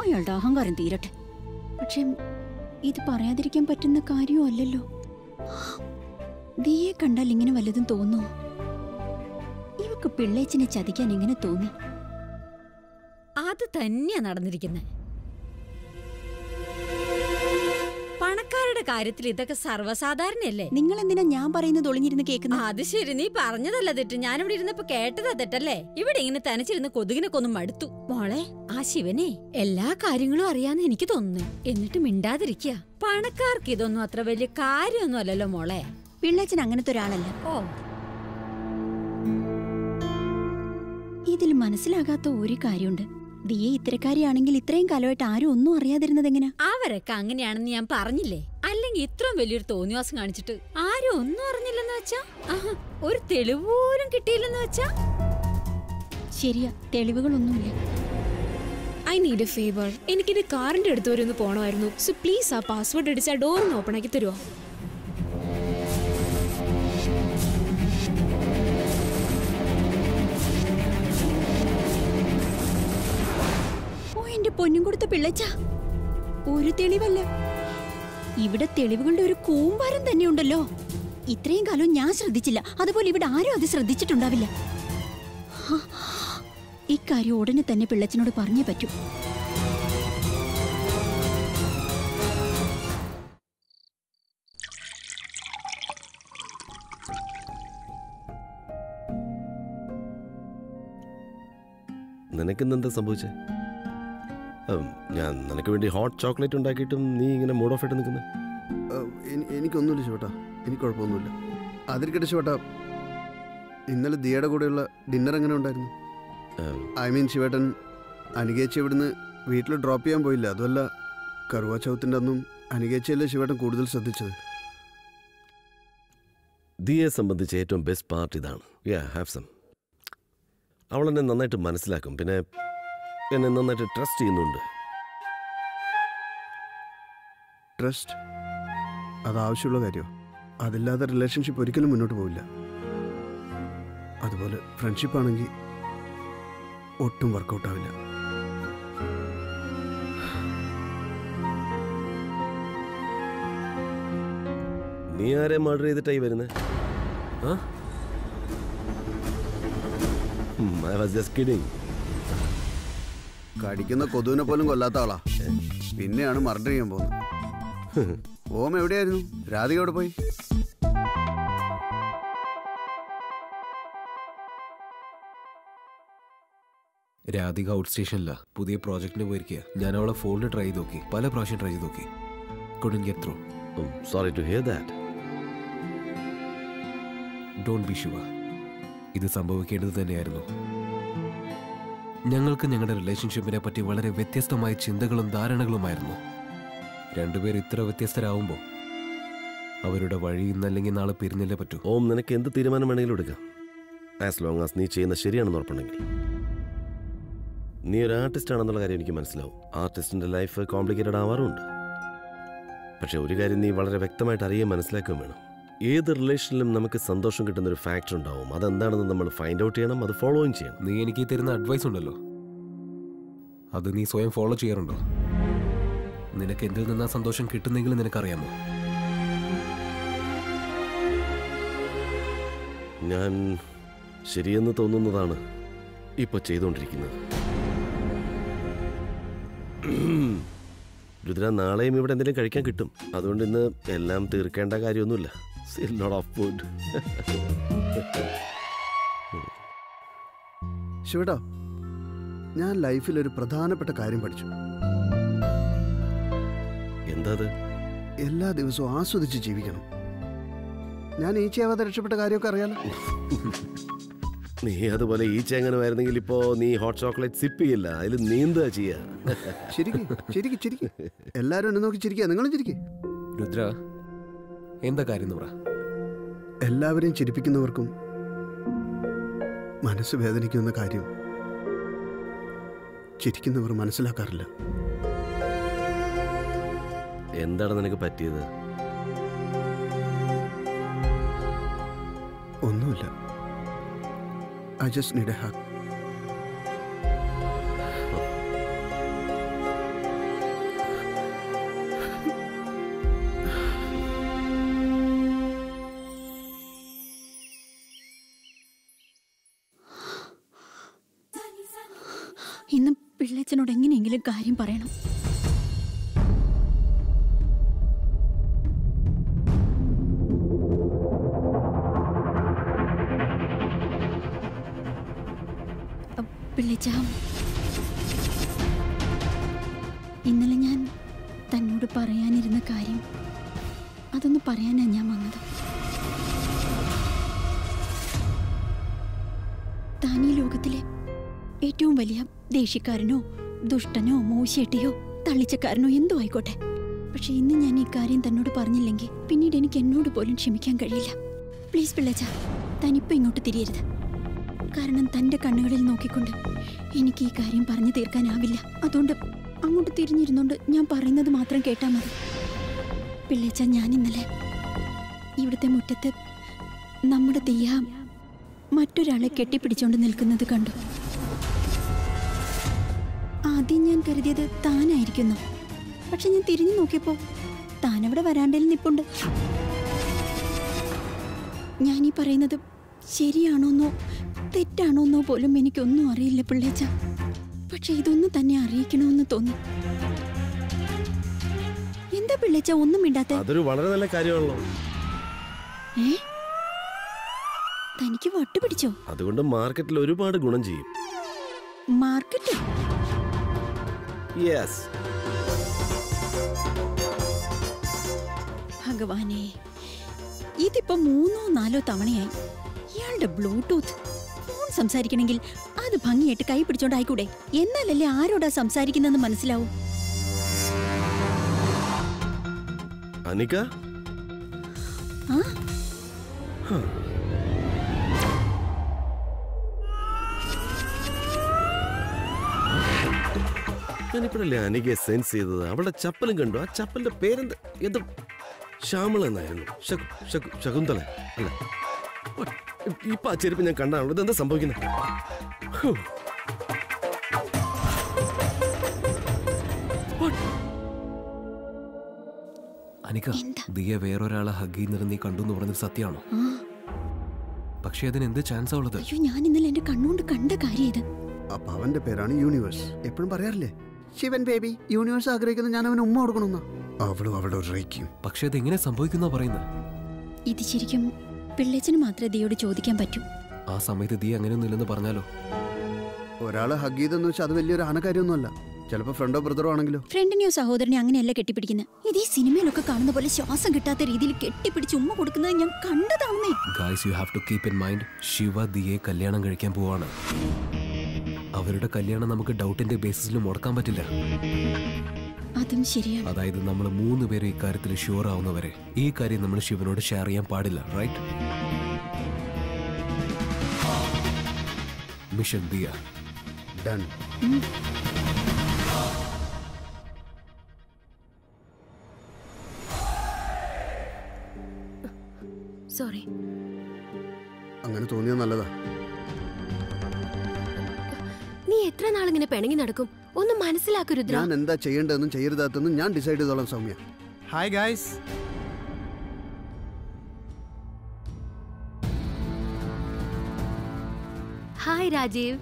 അയാളുടെ അഹങ്കാരം തീരട്ടെ. പക്ഷെ ഇത് പറയാതിരിക്കാൻ പറ്റുന്ന കാര്യമല്ലല്ലോ നീയെ കണ്ടാൽ ഇങ്ങനെ വല്ലതും തോന്നുമോ ഇവക്ക് പിള്ളേച്ചിനെ ചതിക്കാൻ എങ്ങനെ തോന്നി. അത് തന്നെയാ നടന്നിരിക്കുന്നത് പണക്കാരുടെ കാര്യത്തിൽ ഇതൊക്കെ സർവസാധാരണയല്ലേ? നിങ്ങൾ എന്തിനാ ഞാൻ പറയുന്നത് ഒളിഞ്ഞിരുന്ന് കേൾക്കുന്നത് അത് ശരി നീ പറഞ്ഞതല്ല തെറ്റ്. ഇവിടെ ഇരുന്നപ്പോ കേട്ടതാ തെറ്റല്ലേ? ഇവിടെ ഇങ്ങനെ തനിച്ചിരുന്ന് കൊതുകിനെ കൊന്നും മടുത്തു. മോളെ ആ ശിവനെ എല്ലാ കാര്യങ്ങളും അറിയാന്ന് എനിക്ക് തോന്നുന്നു. എന്നിട്ട് മിണ്ടാതിരിക്കുക പണക്കാർക്ക് ഇതൊന്നും അത്ര വലിയ കാര്യമൊന്നും അല്ലല്ലോ മോളെ. പിള്ളേച്ചൻ അങ്ങനത്തെ ഒരാളല്ല. ഓ. ഇതിൽ മനസ്സിലാകാത്ത ഒരു കാര്യമുണ്ട്. ദിയെ ഇത്തരക്കാരിയാണെങ്കിൽ ഇത്രയും കാലമായിട്ട് ആരും ഒന്നും അറിയാതിരുന്നത് എങ്ങനെയാ അവരൊക്കെ അങ്ങനെയാണെന്ന് ഞാൻ പറഞ്ഞില്ലേ? അല്ലെങ്കിൽ ഇത്രയും വലിയൊരു തോന്നിവാസം കാണിച്ചിട്ട് ആരും ഒന്നും അറിഞ്ഞില്ലെന്ന് വെച്ചാ? ഒരു തെളിവ് പോലും കിട്ടിയില്ലെന്ന് വെച്ചാ? ശരിയാ തെളിവുകളൊന്നുമില്ല. ഐ നീഡ് എ ഫേവർ എനിക്കിത് കാറിന്റെ അടുത്ത് വരെ ഒന്ന് പോകണമായിരുന്നു സോ പ്ലീസ് ആ പാസ്വേഡ് അടിച്ച് ആ ഡോർ ഒന്ന് ഓപ്പൺ ആക്കി തരുമോ എന്റെ പൊന്നും കൊടുത്ത പിള്ളച്ച. ഒരു തെളിവല്ല. ഇവിടെ തെളിവുകളുടെ ഒരു കൂമ്പാരം തന്നെ ഉണ്ടല്ലോ. ഇത്രയും കാലം ഞാൻ ശ്രദ്ധിച്ചില്ല. അതുപോലെ ഇവിടെ ആരും അത് ശ്രദ്ധിച്ചിട്ടുണ്ടാവില്ല. ഇക്കാര്യം ഉടനെ തന്നെ പിള്ളച്ചനോട് പറഞ്ഞേ പറ്റൂ. നിനക്കിന്നെന്താ സംഭവിച്ചേ? ഞാൻ നിനക്ക് വേണ്ടി ഹോട്ട് ചോക്ലേറ്റ് ഉണ്ടാക്കിയിട്ടും നീ ഇങ്ങനെ മൂഡ് ഓഫ് ആയിട്ട് നിൽക്കുന്നത് എനിക്കൊന്നുമില്ല ചേട്ടാ എനിക്ക് കുഴപ്പമൊന്നുമില്ല. അതിരിക്കട്ടെ ചേട്ടാ ഇന്നലെ ദിയയുടെ കൂടെയുള്ള ഡിന്നർ എങ്ങനെ ഉണ്ടായിരുന്നു? ഐ മീൻ ശിവേട്ടൻ അനുകേച്ചി ഇവിടുന്ന് വീട്ടിൽ ഡ്രോപ്പ് ചെയ്യാൻ പോയില്ല. അതുമല്ല കറുവാ ചൗത്തിന്റെ അന്നും അനുകേച്ചിയല്ലേ ശിവേട്ടൻ കൂടുതൽ ശ്രദ്ധിച്ചത്. ദിയെ സംബന്ധിച്ച് ഏറ്റവും ബെസ്റ്റ് പാർട്ട് ഇതാണ്. യാ ഹാവ് സം അവൾ എന്നെ നന്നായിട്ട് മനസ്സിലാക്കും. പിന്നെ എന്നെ നന്നായിട്ട് ട്രസ്റ്റ് ചെയ്യുന്നുണ്ട്. ട്രസ്റ്റ് അത് ആവശ്യമുള്ള കാര്യമോ അതില്ലാതെ റിലേഷൻഷിപ്പ് ഒരിക്കലും മുന്നോട്ട് പോവില്ല. അതുപോലെ ഫ്രണ്ട്ഷിപ്പ് ആണെങ്കിൽ ഒട്ടും വർക്കൗട്ട് ആവില്ല. നീ ആരെ മർഡർ ചെയ്തിട്ടായി വരുന്നത് ഐ വാസ് ജസ്റ്റ് കിഡിങ് കടിക്കുന്ന കൊതുവിനെ പോലും കൊല്ലാത്ത ആളാ. പിന്നെയാണ് മർഡർ ചെയ്യാൻ പോകുന്നത്. ഓം എവിടെയായിരുന്നു? രാധിക എവിടെ പോയി? രാധിക ഔട്ട് സ്റ്റേഷനില പുതിയ പ്രോജക്റ്റിന് പോയിരിക്കുക ഞാൻ അവളെ ഫോണിൽ ട്രൈ ചെയ്ത് നോക്കി. പല പ്രാവശ്യം ട്രൈ ചെയ്ത് നോക്കി. Couldn't get through sorry to hear that don't be sure ഇത് സംഭവിക്കേണ്ടത് തന്നെയായിരുന്നു. ഞങ്ങൾക്ക് ഞങ്ങളുടെ റിലേഷൻഷിപ്പിനെ പറ്റി വളരെ വ്യത്യസ്തമായ ചിന്തകളും ധാരണകളുമായിരുന്നു. രണ്ടുപേർ ഇത്ര വ്യത്യസ്തരാകുമ്പോൾ അവരുടെ വഴി ഇന്നല്ലെങ്കിൽ നാളെ പിരിഞ്ഞല്ലേ പറ്റൂ? ഓം നിനക്ക് എന്ത് തീരുമാനം വേണമെങ്കിലും എടുക്കാം. ആസ് ലോങ് ആസ് നീ ചെയ്യുന്ന ശരിയാണെന്ന് ഉറപ്പുണ്ടെങ്കിൽ. നീ ഒരു ആർട്ടിസ്റ്റ് ആണെന്നുള്ള കാര്യം എനിക്ക് മനസ്സിലാവും. ആർട്ടിസ്റ്റിന്റെ ലൈഫ് കോംപ്ലിക്കേറ്റഡ് ആവാറുണ്ട്. പക്ഷേ ഒരു കാര്യം നീ വളരെ വ്യക്തമായിട്ട് അറിയുകയും മനസ്സിലാക്കുകയും വേണം. ഏത് റിലേഷനിലും നമുക്ക് സന്തോഷം കിട്ടുന്ന ഒരു ഫാക്ടർ ഉണ്ടാവും. അതെന്താണെന്ന് നമ്മൾ ഫൈൻഡ് ഔട്ട് ചെയ്യണം അത് ഫോളോയും ചെയ്യണം. നീ എനിക്ക് തരുന്ന അഡ്വൈസ് ഉണ്ടല്ലോ. അത് നീ സ്വയം ഫോളോ ചെയ്യാറുണ്ടോ? നിനക്ക് എന്തിൽ നിന്നാ സന്തോഷം കിട്ടുന്നെങ്കിൽ നിനക്കറിയാമോ? ഞാൻ ശരിയെന്ന് തോന്നുന്നതാണ് ഇപ്പോൾ ചെയ്തുകൊണ്ടിരിക്കുന്നത് രുദ്ര നാളെയും ഇവിടെ എന്തെങ്കിലും കഴിക്കാൻ കിട്ടും. അതുകൊണ്ട് ഇന്ന് എല്ലാം തീർക്കേണ്ട കാര്യമൊന്നുമില്ല. ലോട്ട് ഓഫ് ഫുഡ് ശിവടാ ഞാൻ ലൈഫിൽ ഒരു പ്രധാനപ്പെട്ട കാര്യം പഠിച്ചു. എന്താ അത് എല്ലാ ദിവസവും ആസ്വദിച്ച് ജീവിക്കണം. ഞാൻ ഈച്ചയാവാതെ രക്ഷപ്പെട്ട കാര്യമൊക്കെ അറിയാലോ? നീ അതുപോലെ ഈച്ച എങ്ങനെ വരുന്നെങ്കിൽ ഇപ്പോ നീ ഹോട്ട് ചോക്ലേറ്റ് സിപ്പ് ചെയ്യില്ല. അതിൽ നീന്തുക ചെയ്യാ. ശരിക്കും ശരിക്ക് ശരിക്ക് എല്ലാവരും എന്നെ നോക്കി ചിരിക്കുക നിങ്ങളും ചിരിക്കേ. രുദ്ര എന്താ കാര്യം എന്ന് പറ എല്ലാവരെയും ചിരിപ്പിക്കുന്നവർക്കും മനസ്സ് വേദനിക്കുന്ന കാര്യം ചിരിക്കുന്നവർ മനസ്സിലാക്കാറില്ല. എന്താണ് നിനക്ക് പറ്റിയത്? ഒന്നുമില്ല. I just need a hug പിള്ളേച്ചനോട് എങ്ങനെയെങ്കിലും കാര്യം പറയണം. ഇന്നലെ ഞാൻ തന്നോട് പറയാനിരുന്ന കാര്യം അതൊന്ന് പറയാനാണ് ഞാൻ വന്നത്. വലിയ ദേഷ്യക്കാരനോ ദുഷ്ടനോ മോശേട്ടിയോ തള്ളിച്ചക്കാരനോ എന്തോ ആയിക്കോട്ടെ. പക്ഷെ ഇന്ന് ഞാൻ ഈ കാര്യം തന്നോട് പറഞ്ഞില്ലെങ്കിൽ പിന്നീട് എനിക്ക് എന്നോട് പോലും ക്ഷമിക്കാൻ കഴിയില്ല. പ്ലീസ് പിള്ളേച്ച തനിപ്പ് ഇങ്ങോട്ട് തിരിയരുത്. കാരണം തന്റെ കണ്ണുകളിൽ നോക്കിക്കൊണ്ട് എനിക്ക് ഈ കാര്യം പറഞ്ഞു തീർക്കാനാവില്ല. അതുകൊണ്ട് അങ്ങോട്ട് തിരിഞ്ഞിരുന്നോണ്ട് ഞാൻ പറയുന്നത് മാത്രം കേട്ടാൽ മതി. പിള്ളേച്ച ഞാൻ ഇന്നലെ ഇവിടുത്തെ മുറ്റത്ത് നമ്മുടെ തീയ മറ്റൊരാളെ കെട്ടിപ്പിടിച്ചോണ്ട് നിൽക്കുന്നത് കണ്ടു. ആദ്യം ഞാൻ കരുതിയത് താനായിരിക്കുന്നു. പക്ഷെ ഞാൻ തിരിഞ്ഞു നോക്കിയപ്പോ താനവിടെ വരാണ്ടയിൽ നിപ്പുണ്ട്. ഞാൻ ഈ പറയുന്നത് ശരിയാണോന്നോ തെറ്റാണോന്നോ പോലും എനിക്കൊന്നും അറിയില്ല പിള്ളേച്ച. പക്ഷെ ഇതൊന്നും തന്നെ അറിയിക്കണമെന്ന് തോന്നി. എന്താ പിള്ളേച്ച ഒന്നും ഇണ്ടാത്ത അതൊരു വളരെ നല്ല കാര്യമാണല്ലോ. തനിക്ക് വട്ടുപിടിച്ചോ? അതുകൊണ്ട് മാർക്കറ്റിൽ ഒരുപാട് ഗുണം ചെയ്യും. മാർക്കറ്റ്? യെസ് ഭഗവാനെ ഇതിപ്പോ മൂന്നോ നാലോ തവണയായി ഇയാളുടെ ബ്ലൂടൂത്ത്. ഫോൺ സംസാരിക്കണമെങ്കിൽ അത് ഭംഗിയായിട്ട് കൈ പിടിച്ചോണ്ടായിക്കൂടെ? എന്നാലല്ലേ ആരോടാ സംസാരിക്കുന്നെന്ന് മനസ്സിലാവും? അനിക? ആ? ഞാനിപ്പോഴല്ലേ അനികയെ സെൻസ് ചെയ്തത്? അവളുടെ ചപ്പലും കണ്ടു. ആ ചപ്പലിന്റെ പേരെന്ത്? എന്ത് ശ്യാമള എന്നായിരുന്നു. ശകു ശകു ശകുന്തള. അല്ല? ഇപ്പൊ ആ ചെരുപ്പ് ഞാൻ കണ്ടാണല്ലോ. ഇതെന്താ സംഭവിക്കുന്നത്. അനിക ദിയ വേറൊരാളെ ഹഗ് ചെയ്യുന്നത് നീ കണ്ടു എന്ന് പറഞ്ഞത് സത്യമാണോ? പക്ഷേ പക്ഷെ അതിന് എന്ത് ചാൻസ് ഉള്ളത്? അയ്യോ ഞാൻ ഇന്നലെ എന്റെ കണ്ണുകൊണ്ട് കണ്ട കാര്യം ഇത്. അപ്പൊ അവന്റെ പേരാണ് യൂണിവേഴ്സ്. എപ്പോഴും പറയാറില്ലേ? ശിവൻ ബേബി യൂണിവേഴ്സ് ആഗ്രഹിക്കുന്ന ഞാൻ അവന് ഉമ്മ കൊടുക്കണമെന്ന്. അവളും അവളുടെ ഒരു റേക്കും. പക്ഷെ അതെങ്ങനെ എങ്ങനെ സംഭവിക്കുന്ന പറയുന്നത് ഇത് ശരിക്കും പിള്ളേച്ചന് മാത്രമേ ദിയോട് ചോദിക്കാൻ പറ്റൂ. ആ സമയത്ത് ദിയ അങ്ങനെയൊന്നും ഇല്ലെന്ന് പറഞ്ഞാലോ? ഒരാളെ ഹഗ് ചെയ്തെന്ന് വെച്ചാൽ അത് വലിയൊരു ആനക്കാര്യമൊന്നുമല്ല ചിലപ്പോൾ ഫ്രണ്ടോ ബ്രദറോ ആണെങ്കിലോ. ഫ്രണ്ടിനെയോ സഹോദരനെ അങ്ങനെയല്ല കെട്ടിപ്പിടിക്കുന്നത് ഇത് ഈ സിനിമയിലൊക്കെ കാണുന്ന പോലെ ശ്വാസം കിട്ടാത്ത രീതിയിൽ കെട്ടിപ്പിടിച്ച് ഉമ്മ കൊടുക്കുന്നത് ഞാൻ കണ്ടതാണെന്നേ guys you have to keep in mind Shiva ദിയെ കല്യാണം കഴിക്കാൻ പോവാണ്. അവരുടെ കല്യാണം നമുക്ക് ഡൗട്ടിന്റെ ബേസിസിൽ മുടക്കാൻ പറ്റില്ല. അതും ശരിയാണ്. അതായത് നമ്മൾ മൂന്ന് പേരും ഇക്കാര്യത്തിൽ ഷുവർ ആവുന്നവരെ. ഈ കാര്യം നമ്മൾ ശിവനോട് ഷെയർ ചെയ്യാൻ പാടില്ല right mission Diya done sorry അങ്ങനെ തോന്നിയത് നല്ലതാ. നാളിങ്ങനെ പിണങ്ങി നടക്കും. ഒന്ന് മനസ്സിലാക്കൂ രുദ്ര. ഞാൻ എന്താ ചെയ്യേണ്ടതെന്നും ചെയ്യരുതാത്തെന്നും ഞാൻ ഡിസൈഡ് ചെയ്തോളാം Soumya. Hi guys hi Rajeev.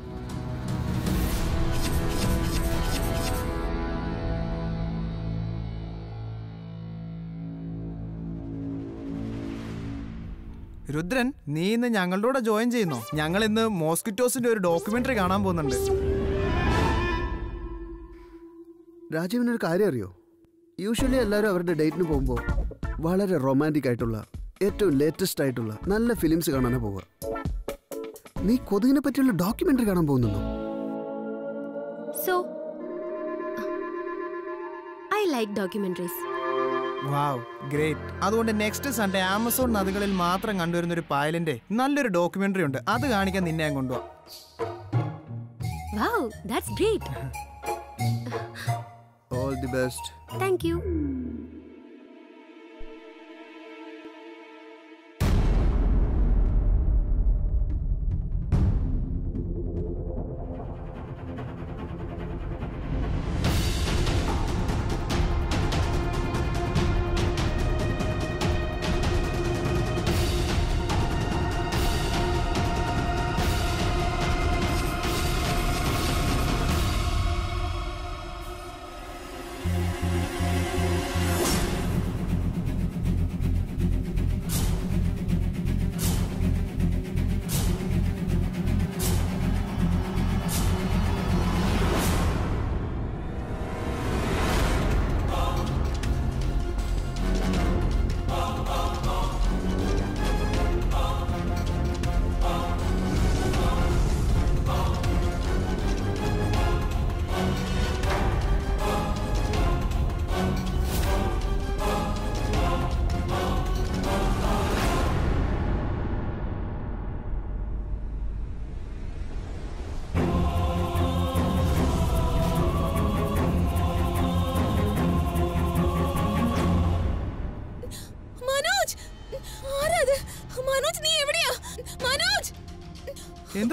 Rudran നീ ഇന്ന് ഞങ്ങളുടെ കൂടെ ജോയിൻ ചെയ്യുന്നു? ഞങ്ങൾ ഇന്ന് മോസ്കിറ്റോസിന്റെ ഒരു ഡോക്യുമെന്ററി കാണാൻ പോകുന്നുണ്ട്. രാജീവിനൊരു കാര്യം അറിയോ? യൂഷ്വലി എല്ലാവരും അവരുടെ ഡേറ്റിന് പോകുമ്പോൾ വളരെ റൊമാന്റിക് ആയിട്ടുള്ള ഏറ്റവും ലേറ്റസ്റ്റ് ആയിട്ടുള്ള നല്ല ഫിലിംസ് കാണാനാണ് പോവുക. നീ കൊതുകിനെ പറ്റിയുള്ള ഡോക്യുമെന്ററി കാണാൻ പോകുന്നുണ്ടോ? So I like documentaries wow great അതുകൊണ്ട് നെക്സ്റ്റ് സൺഡേ ആമസോൺ നദികളിൽ മാത്രം കണ്ടുവരുന്ന ഒരു പായലിന്റെ നല്ലൊരു ഡോക്യുമെന്ററി ഉണ്ട്. അത് കാണിക്കാൻ നിന്നെ ഞാൻ wow that's great all the best thank you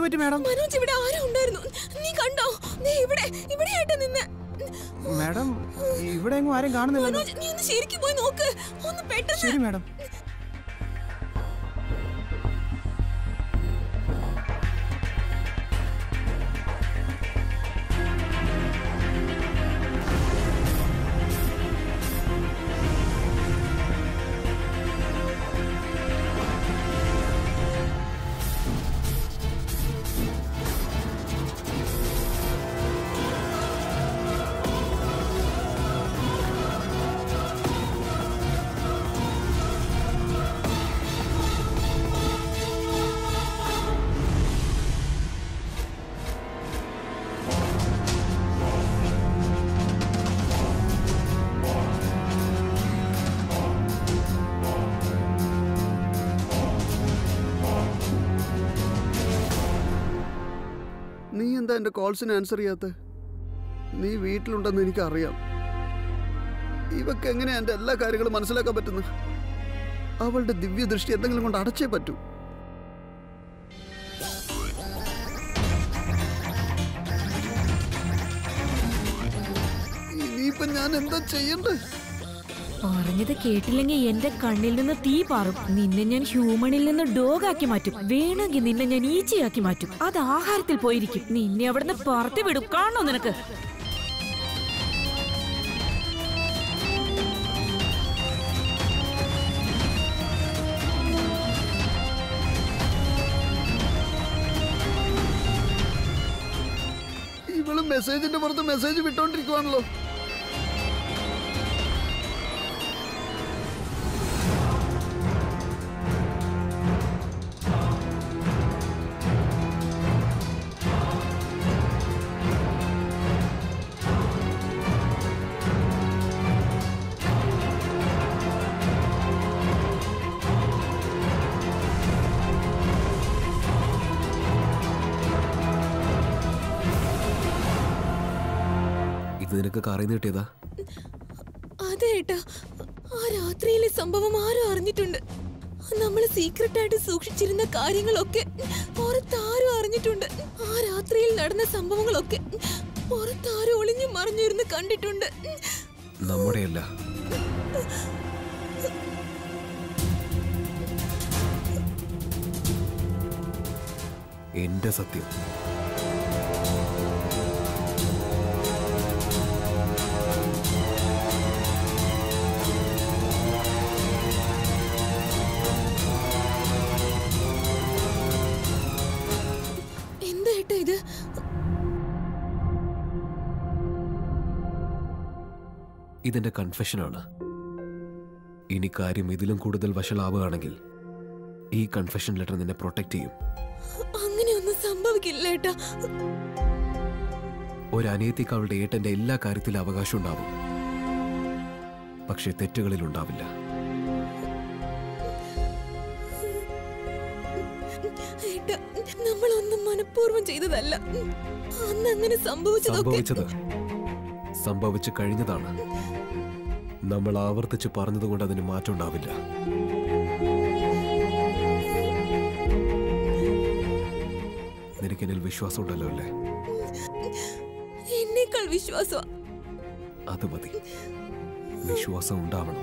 എന്തു പറ്റി മാഡം? മനോജ് ഇവിടെ ആരും ഉണ്ടായിരുന്നു. നീ കണ്ടോ? നീ ഇവിടെ ഇവിടെയായിട്ട് നിന്ന്. മാഡം ഇവിടെ എങ്ങും ആരും കാണുന്നില്ല മനോജ് നീ ഒന്ന് ശരിക്കും പോയി നോക്ക്. ഒന്ന് പെട്ടെന്ന് ശരി മാഡം. എന്താ എന്റെ കോൾസിന് ആൻസർ ചെയ്യാത്ത? നീ വീട്ടിലുണ്ടെന്ന് എനിക്കറിയാം. ഇവക്ക് എങ്ങനെയാ എന്റെ എല്ലാ കാര്യങ്ങളും മനസ്സിലാക്കാൻ പറ്റുന്നത്? അവളുടെ ദിവ്യദൃഷ്ടി എന്തെങ്കിലും കൊണ്ട് അടച്ചേ പറ്റൂ. ഇനിയിപ്പം ഞാൻ എന്താ ചെയ്യണ്ടേ പറഞ്ഞത് കേട്ടില്ലെങ്കിൽ എന്റെ കണ്ണിൽ നിന്ന് തീ പാറും. നിന്നെ ഞാൻ ഹ്യൂമണിൽ നിന്ന് ഡോഗ് ആക്കി മാറ്റും. വേണമെങ്കിൽ നിന്നെ ഞാൻ ഈച്ചയാക്കി മാറ്റും. അത് ആഹാരത്തിൽ പോയിരിക്കും. നിന്നെ അവിടുന്ന് പറത്തി വിടും. കാണോ നിനക്ക്? മെസ്സേജിന്റെ പുറത്ത് മെസ്സേജ് വിട്ടോണ്ടിരിക്കുവാണല്ലോ. ഇത് നിനക്ക് കറി നീട്ടിയതാ അതെ ഏട്ടാ. ആ രാത്രിയിലെ സംഭവം ആരും അറിഞ്ഞിട്ടുണ്ട്. നമ്മൾ സീക്രട്ട് ആയിട്ട് സൂക്ഷിച്ചിരുന്ന കാര്യങ്ങളൊക്കെ പുറത്താരും അറിഞ്ഞിട്ടുണ്ട്. ആ രാത്രിയിൽ നടന്ന സംഭവങ്ങളൊക്കെ പുറത്താരും ഒളിഞ്ഞു മറിഞ്ഞിരുന്ന് കണ്ടിട്ടുണ്ട്. നമ്മുടെയല്ല. എന്റെ സത്യം. ഇതെന്റെ കൺഫെഷനാണ് ഇനി കാര്യം ഇതിലും കൂടുതൽ വഷളാവുകയാണെങ്കിൽ ഈ കൺഫെഷൻ ലെറ്റർ നിന്നെ പ്രൊട്ടക്ട് ചെയ്യും. അങ്ങനെയൊന്നും സംഭവിക്കില്ല ഏട്ടാ. ഒരു അനിയത്തിക്ക് അവളുടെ ഏട്ടന്റെ എല്ലാ കാര്യത്തിലും അവകാശം ഉണ്ടാവും. പക്ഷേ തെറ്റുകളിൽ ഉണ്ടാവില്ല. നമ്മളൊന്നും മനഃപൂർവം ചെയ്തതല്ല. അന്ന് അങ്ങനെ സംഭവിച്ചത്? സംഭവിച്ചു കഴിഞ്ഞതാണ്. നമ്മൾ ആവർത്തിച്ച് പറഞ്ഞതുകൊണ്ട് അതിന് മാറ്റം ഉണ്ടാവില്ല. നിനക്ക് എന്നിൽ വിശ്വാസം ഉണ്ടല്ലോ അല്ലേ? എന്നേക്കാൾ വിശ്വാസം. അത് മതി. വിശ്വാസം ഉണ്ടാവണം.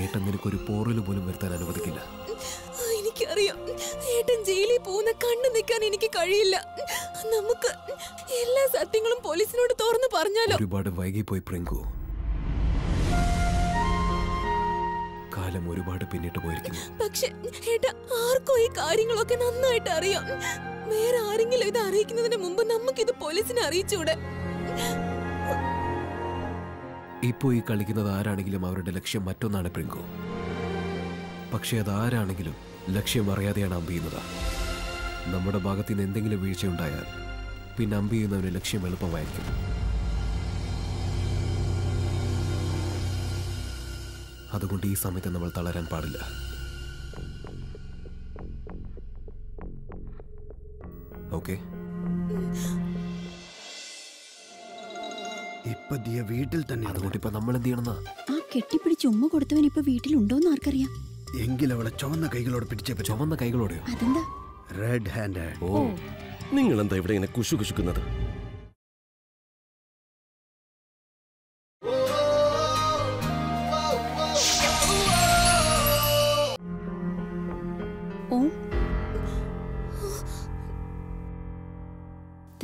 ഏട്ടൻ നിനക്കൊരു പോറൽ പോലും വരുത്താൻ അനുവദിക്കില്ല. എനിക്കറിയാം. ഏട്ടൻ ജയിലിൽ പോകുന്ന കണ്ണു നിൽക്കാൻ എനിക്ക് കഴിയില്ല. നമുക്ക് എല്ലാ സത്യങ്ങളും പോലീസിനോട് തുറന്നു പറഞ്ഞാലോ? ഒരുപാട് വൈകിപ്പോയി പ്രിങ്കു. കാലം ഒരുപാട് പിന്നിട്ട് പോയിരിക്കുന്നു. പക്ഷെ ഏട്ടാ ആർക്കും ഈ കാര്യങ്ങളൊക്കെ നന്നായിട്ട് അറിയാം. വേറെ ആരെങ്കിലും ഇത് അറിയിക്കുന്നതിന് മുമ്പ് നമുക്കിത് പോലീസിനെ അറിയിച്ചൂടെ? ഇപ്പോ ഈ കളിക്കുന്നത് ആരാണെങ്കിലും അവരുടെ ലക്ഷ്യം മറ്റൊന്നാണ് പ്രിങ്കു. പക്ഷേ അത് ആരാണെങ്കിലും ലക്ഷ്യം അറിയാതെയാണ് അമ്പ് ചെയ്യുന്നത്. നമ്മുടെ ഭാഗത്ത് നിന്ന് എന്തെങ്കിലും വീഴ്ചയുണ്ടായാൽ പിന്നെ അമ്പ് ചെയ്യുന്നവന് ലക്ഷ്യം എളുപ്പമായിരിക്കും. അതുകൊണ്ട് ഈ സമയത്ത് നമ്മൾ തളരാൻ പാടില്ല. ഓക്കെ? ഇപ്പൊ ദിയ വീട്ടിൽ തന്നെ അതുകൊണ്ട് ഇപ്പൊ നമ്മൾ എന്ത് ചെയ്യണമെന്നാ? ആ കെട്ടിപ്പിടിച്ച് ഉമ്മ കൊടുത്തവൻ ഇപ്പൊ വീട്ടിലുണ്ടോന്ന് ആർക്കറിയാം. എങ്കിൽ അവളെ ചുവന്ന കൈകളോട് പിടിച്ചേ ചുവന്ന കൈകളോടെയോ? അതെന്താ? റെഡ് ഹാൻഡ് ഓ നിങ്ങൾ എന്താ ഇവിടെ ഇങ്ങനെ കുശു കുശുക്കുന്നത്?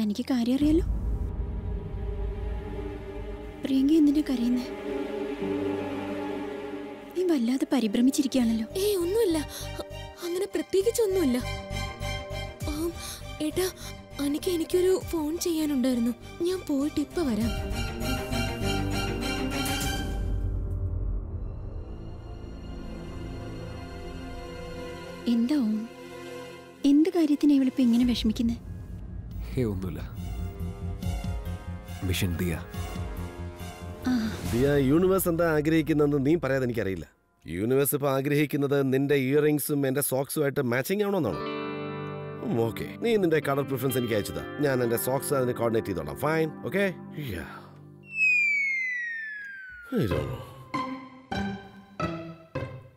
തനിക്ക് കാര്യം അറിയാലോ? പ്രിയങ്ക എന്തിനാ കരയുന്നേ? നീ വല്ലാതെ പരിഭ്രമിച്ചിരിക്കുകയാണല്ലോ. ഏയ് ഒന്നുമില്ല. അങ്ങനെ പ്രത്യേകിച്ചൊന്നുമില്ല ഏട്ടാ അനിക്ക് എനിക്കൊരു ഫോൺ ചെയ്യാനുണ്ടായിരുന്നു. ഞാൻ പോയിട്ട് ഇപ്പൊ വരാം. എന്താ ഓം? എന്ത് കാര്യത്തിന് ഇവളിപ്പോ ഇങ്ങനെ വിഷമിക്കുന്നത് ഹേ ഒന്നുമില്ല. മിഷൻ ദിയ. ദിയ യൂണിവേഴ്സ് എന്താ ആഗ്രഹിക്കുന്നതെന്ന് നീ പറയാതെ എനിക്കറിയില്ല. യൂണിവേഴ്സ് ഇപ്പൊ ആഗ്രഹിക്കുന്നത് നിന്റെ ഇയറിംഗ്സും എന്റെ സോക്സുമായിട്ട് മാച്ചിങ് ആണോന്നാണോ ഓക്കെ നീ നിന്റെ കളർ പ്രിഫറൻസ് എനിക്ക് അയച്ചതാ. ഞാൻ എന്റെ സോക്സ് അതിന് കോർഡിനേറ്റ് ചെയ്തോളാം. ഫൈൻ ഓക്കെ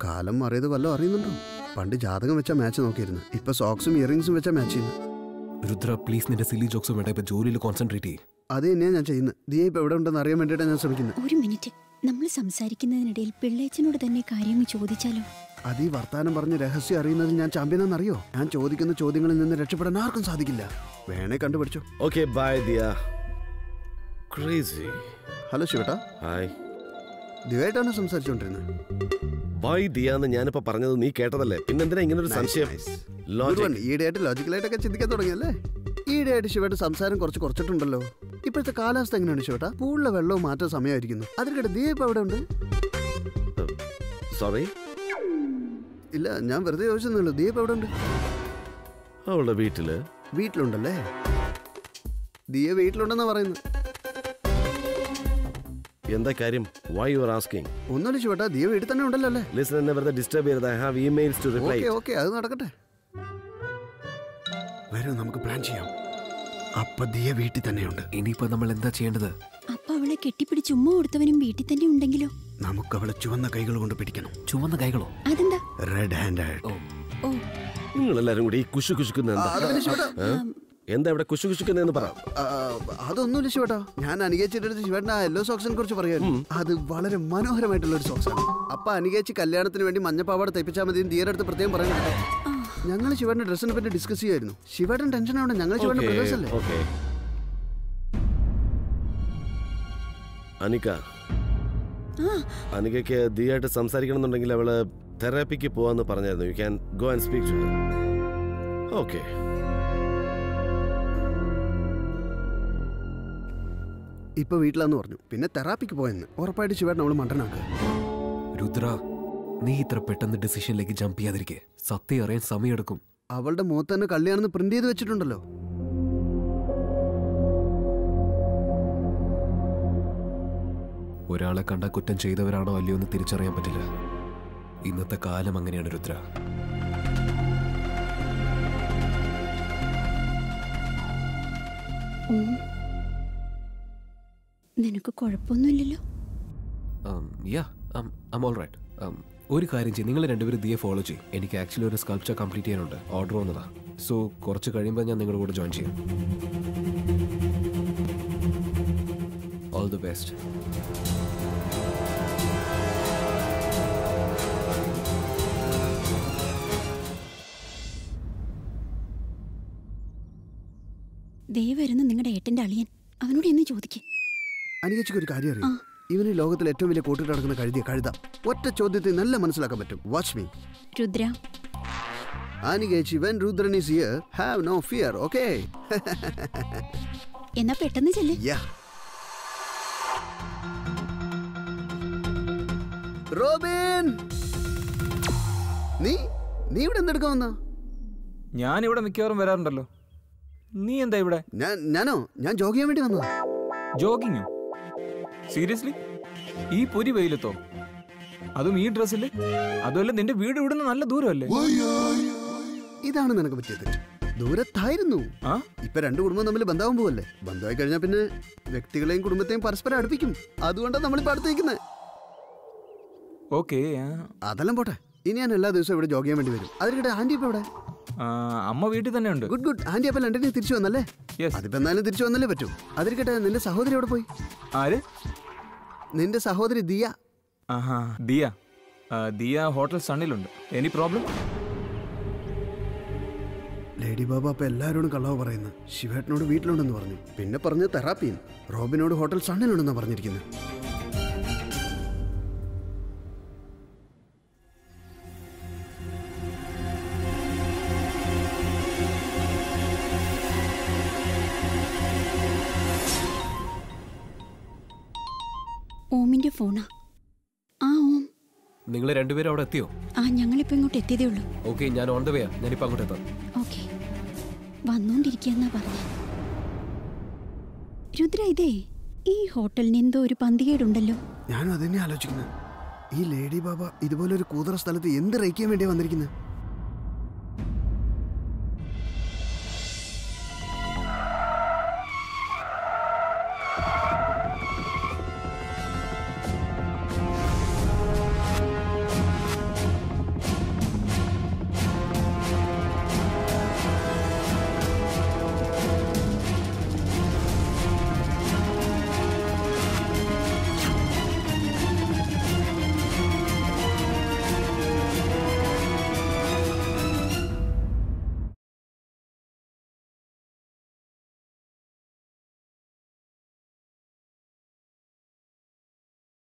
കാലം മാറിയത് വല്ലതും അറിയുന്നുണ്ടോ? പണ്ട് ജാതകം വെച്ച മാച്ച് നോക്കിയിരുന്നു. ഇപ്പൊ സോക്സും ഇയറിംഗ്സും വെച്ച മാച്ച് ചെയ്യുന്നു. രുദ്ര പ്ലീസ് നിന്റെ സിലി ജോക്സ് വേണ്ട. ഇപ്പൊ ജോലിയിൽ കോൺസെൻട്രേറ്റ് ചെയ്യും. അത് തന്നെയാണ് ഞാൻ ചെയ്യുന്നത് ദിയ ഇപ്പൊ എവിടെ ഉണ്ടെന്ന് അറിയാൻ വേണ്ടിയിട്ടാണ് ഞാൻ ശ്രമിക്കുന്നത് ഒരു മിനിറ്റ് നമ്മൾ സംസാരിക്കുന്നതിനിടയിൽ പിള്ളേച്ചനോട് തന്നെ കാര്യങ്ങൾ ചോദിച്ചാലോ? അത് ഈ വർത്താനം പറഞ്ഞ് രഹസ്യം അറിയുന്നതിൽ ഞാൻ ചാമ്പ്യനാണെന്ന് അറിയോ ഞാൻ ചോദിക്കുന്ന ചോദ്യങ്ങളിൽ നിന്ന് രക്ഷപ്പെടാൻ ആർക്കും സാധിക്കില്ല. വേണേ കണ്ടുപിടിച്ചു. Okay bye Diya crazy hello ശിവട്ടാ. Hi ദിവയായിട്ടാണ് സംസാരിച്ചുകൊണ്ടിരുന്നത് ബൈ ദിയ എന്ന് ഞാനിപ്പോ പറഞ്ഞത് നീ കേട്ടതല്ലേ? പിന്നെന്തിനാ ഇങ്ങനെ ഒരു സംശയം. ഈയിടെയായിട്ട് ലോജിക്കലായിട്ടൊക്കെ ചിന്തിക്കാൻ തുടങ്ങിയല്ലേ? ഈയിടെയായിട്ട് ശിവയുടെ സംസാരം കുറച്ച് കുറച്ചിട്ടുണ്ടല്ലോ. ഇപ്പോഴത്തെ കാലാവസ്ഥ എങ്ങനെയാണ് ശിവട്ട? പൂളിലെ വെള്ളവും മാറ്റം സമയമായിരിക്കുന്നു. അതിനിടെ ദിയ ഇപ്പൊ എവിടെ ഉണ്ട് സോറി ഇല്ല ഞാൻ വെറുതെ ചോദിച്ചെന്നുള്ളൂ ദീപ് എവിടെ ഉണ്ട് അവളുടെ വീട്ടിൽ. വീട്ടിലുണ്ടല്ലേ? ദിയ വീട്ടിലുണ്ടെന്നാ പറയുന്നു എന്താ കാര്യം? വൈ യു ആർ ആസ്കിംഗ് ഒന്നുമില്ല ശിവട്ടാ ദിയ വീട്ടിൽ തന്നെ ഉണ്ടല്ലോ അല്ലേ? ലിസൺ എന്നെ വെറുതെ ഡിസ്റ്റർബ് ചെയ്യരുത്. I have emails to reply okay okay അത് നടക്കട്ടെ. വരൂ നമുക്ക് പ്ലാൻ ചെയ്യാം. അപ്പ ദിയ വീട്ടിൽ തന്നെയുണ്ട്. ഇനിയിപ്പോ നമ്മൾ എന്താ ചെയ്യേണ്ടത്? അപ്പ അവളെ കെട്ടിപ്പിടിച്ച് ഉമ്മ കൊടുത്തവനും വീട്ടിൽ തന്നെ ഉണ്ടെങ്കിലോ? നമുക്ക് അവളെ ചുവന്ന കൈകൾ കൊണ്ട് പിടിക്കണം. ചുവന്ന കൈകളോ? അതെന്താ? Red hand oh. നിങ്ങൾ എല്ലാരും കൂടി കുശു കുശുക്കുന്ന എന്താ? ഇവിടെ കുശു കുശുക്കുന്നതെന്ന് പറ. ആ, അതൊന്നുമില്ല ശിവട്ടാ. ഞാൻ അനികേച്ചിയുടെ ശിവട്ടാ എല്ലോ ആ യെല്ലോ സോക്സിനെ കുറിച്ച് പറയായിരുന്നു അത് വളരെ മനോഹരമായിട്ടുള്ള ഒരു സോക്സ് ആണ്. അപ്പൊ അനികേച്ചി കല്യാണത്തിന് വേണ്ടി മഞ്ഞപ്പാവാട് തയ്പ്പിച്ചാൽ മതി തീരെ അടുത്ത് പ്രത്യേകം പറയുന്നുണ്ട്. ഞങ്ങൾ ശിവന്റെ ഡ്രസ്സിനെ പറ്റി ഡിസ്കസ് ചെയ്യായിരുന്നു ശിവട്ടൻ ടെൻഷൻ ആവണ്ട ഞങ്ങൾ ബ്രദേഴ്സ് അല്ലേ? ഓക്കെ. അനിക അനികയ്ക്ക് ദിയായിട്ട് സംസാരിക്കണം എന്നുണ്ടെങ്കിൽ അവൾ തെറാപ്പിക്ക് പോവാന്ന് പറഞ്ഞായിരുന്നു. You can go and speak to okay ഇപ്പൊ വീട്ടിലാന്ന് പറഞ്ഞു. പിന്നെ തെറാപ്പിക്ക് പോയെന്ന്. ഉറപ്പായിട്ട് ശിവേട്ടൻ അവൾ മണ്ടനാക്കുക രുദ്ര നീ ഇത്ര പെട്ടെന്ന് ഡിസിഷനിലേക്ക് ജമ്പ് ചെയ്യാതിരിക്കെ. സത്യം അറിയാൻ സമയമെടുക്കും. അവളുടെ മുഖത്ത് തന്നെ കള്ളിയാണെന്ന് പ്രിന്റ് ചെയ്ത് വെച്ചിട്ടുണ്ടല്ലോ. ഒരാളെ കണ്ട കുറ്റം ചെയ്തവരാണോ അല്ലയോ എന്ന് തിരിച്ചറിയാൻ പറ്റില്ല. ഇന്നത്തെ കാലം അങ്ങനെയാണ് രുദ്ര. നിനക്ക് കുഴപ്പമൊന്നുമില്ലല്ലോ? ഒരു കാര്യം ചെയ്യും. നിങ്ങൾ രണ്ടുപേരും ദിയെ ഫോളോ ചെയ്യും. എനിക്ക് ആക്ച്വലി ഒരു സ്കൾപ്ചർ കംപ്ലീറ്റ് ചെയ്യാനുണ്ട്. ഓർഡർ വന്നതാ. സോ കുറച്ച് കഴിയുമ്പോൾ ഞാൻ നിങ്ങളുടെ കൂടെ ജോയിൻ ചെയ്യും. ഓൾ ദി ബെസ്റ്റ് ദേ വരുന്ന നിങ്ങളുടെ ഏട്ടന്റെ അളിയൻ. അവനോട് എന്ന് ചോദിക്കേ. അനികച്ചിക്ക് ഒരു കാര്യം അറിയാം? ഇവന് ലോകത്തിൽ ഏറ്റവും വലിയ കൂട്ടിട്ട് നടക്കുന്ന കഴുതിയ കഴുത. ഒറ്റ ചോദ്യത്തിൽ നല്ല മനസ്സിലാക്കാൻ പറ്റും. Watch me Rudra. അനികേച്ചി when Rudran is here have no fear okay എന്നാ പെട്ടെന്ന് ചെല്ല്. Yeah Robin! നീ നീ ഇവിടെ എന്തെടുക്കാൻ വന്ന? ഞാൻ ഇവിടെ മിക്കവാറും വരാറുണ്ടല്ലോ. നീ എന്താ ഇവിടെ? ഞാനോ? ഞാൻ ജോഗ് ചെയ്യാൻ വേണ്ടി വന്നതാ. ജോഗിങ്ങോ? സീരിയസ്ലി ഈ പൊരി വെയിലത്തോ? അതും ഈ ഡ്രസ്സിൽ അതുമല്ല നിന്റെ വീട് ഇവിടുന്ന് നല്ല ദൂരമല്ലേ? ഇതാണ് നിനക്ക് പറ്റിയത്. ദൂരത്തായിരുന്നു. ഇപ്പൊ രണ്ടു കുടുംബം തമ്മിൽ ബന്ധാവും പോവല്ലേ? ബന്ധമായി കഴിഞ്ഞാൽ പിന്നെ വ്യക്തികളെയും കുടുംബത്തെയും പരസ്പരം അടുപ്പിക്കും. അതുകൊണ്ടാണ് നമ്മളിപ്പോ അടുത്തേക്കുന്നത് ഓക്കേ അതെല്ലാം പോട്ടെ. ഇനി ഞാൻ എല്ലാ ദിവസവും ഇവിടെ ജോഗ് ചെയ്യാൻ വേണ്ടി വരും. അതിനിടെ ആന്റി ഇപ്പൊ ഇവിടെ അമ്മ വീട്ടിൽ തന്നെ ഉണ്ട്. ഗുഡ് ഗുഡ് ആന്റി അപ്പൊ ലണ്ടനിൽ തിരിച്ചു വന്നല്ലേ? അതിപ്പോ എന്നാലും തിരിച്ചു വന്നല്ലേ പറ്റൂ? അതിരിക്കട്ടെ നിന്റെ സഹോദരി എവിടെ പോയി? ആര്? നിന്റെ സഹോദരി ദിയ. ആഹാ ദിയ. ദിയ ഹോട്ടൽ സണ്ണിലുണ്ട്. എനി പ്രോബ്ലം ലേഡി ബാബ അപ്പൊ എല്ലാരോടും കള്ളവ് പറയുന്നു ശിവേട്ടനോട് വീട്ടിലുണ്ടെന്ന് പറഞ്ഞു. പിന്നെ പറഞ്ഞ തെറാപ്പിയും. റോബിനോട് ഹോട്ടൽ സണ്ണിലുണ്ടെന്നാ പറഞ്ഞിരിക്കുന്നത് ഫോണാ ആ ഓം. നിങ്ങൾ രണ്ടുപേരും അവിടെ എത്തിയോ? ആ ഞങ്ങളിപ്പോ ഇങ്ങോട്ട് എത്തിയതേ ഉള്ളൂ. ഓക്കെ ഞാൻ ഓൺ ദ ഞാൻ ഞാനിപ്പോ അങ്ങോട്ട് എത്താം. ഓക്കെ. വന്നോണ്ടിരിക്കുന്ന പറഞ്ഞ. രുദ്ര ഇതേ ഈ ഹോട്ടലിന് എന്തോ ഒരു പന്തികേടുണ്ടല്ലോ. ഞാനും അതന്നെ ആലോചിക്കുന്നത്. ഈ ലേഡി ബാബ ഇതുപോലെ ഒരു കൂതറ സ്ഥലത്ത് എന്ത് റേക്കാൻ വേണ്ടിയാ വന്നിരിക്കുന്നത്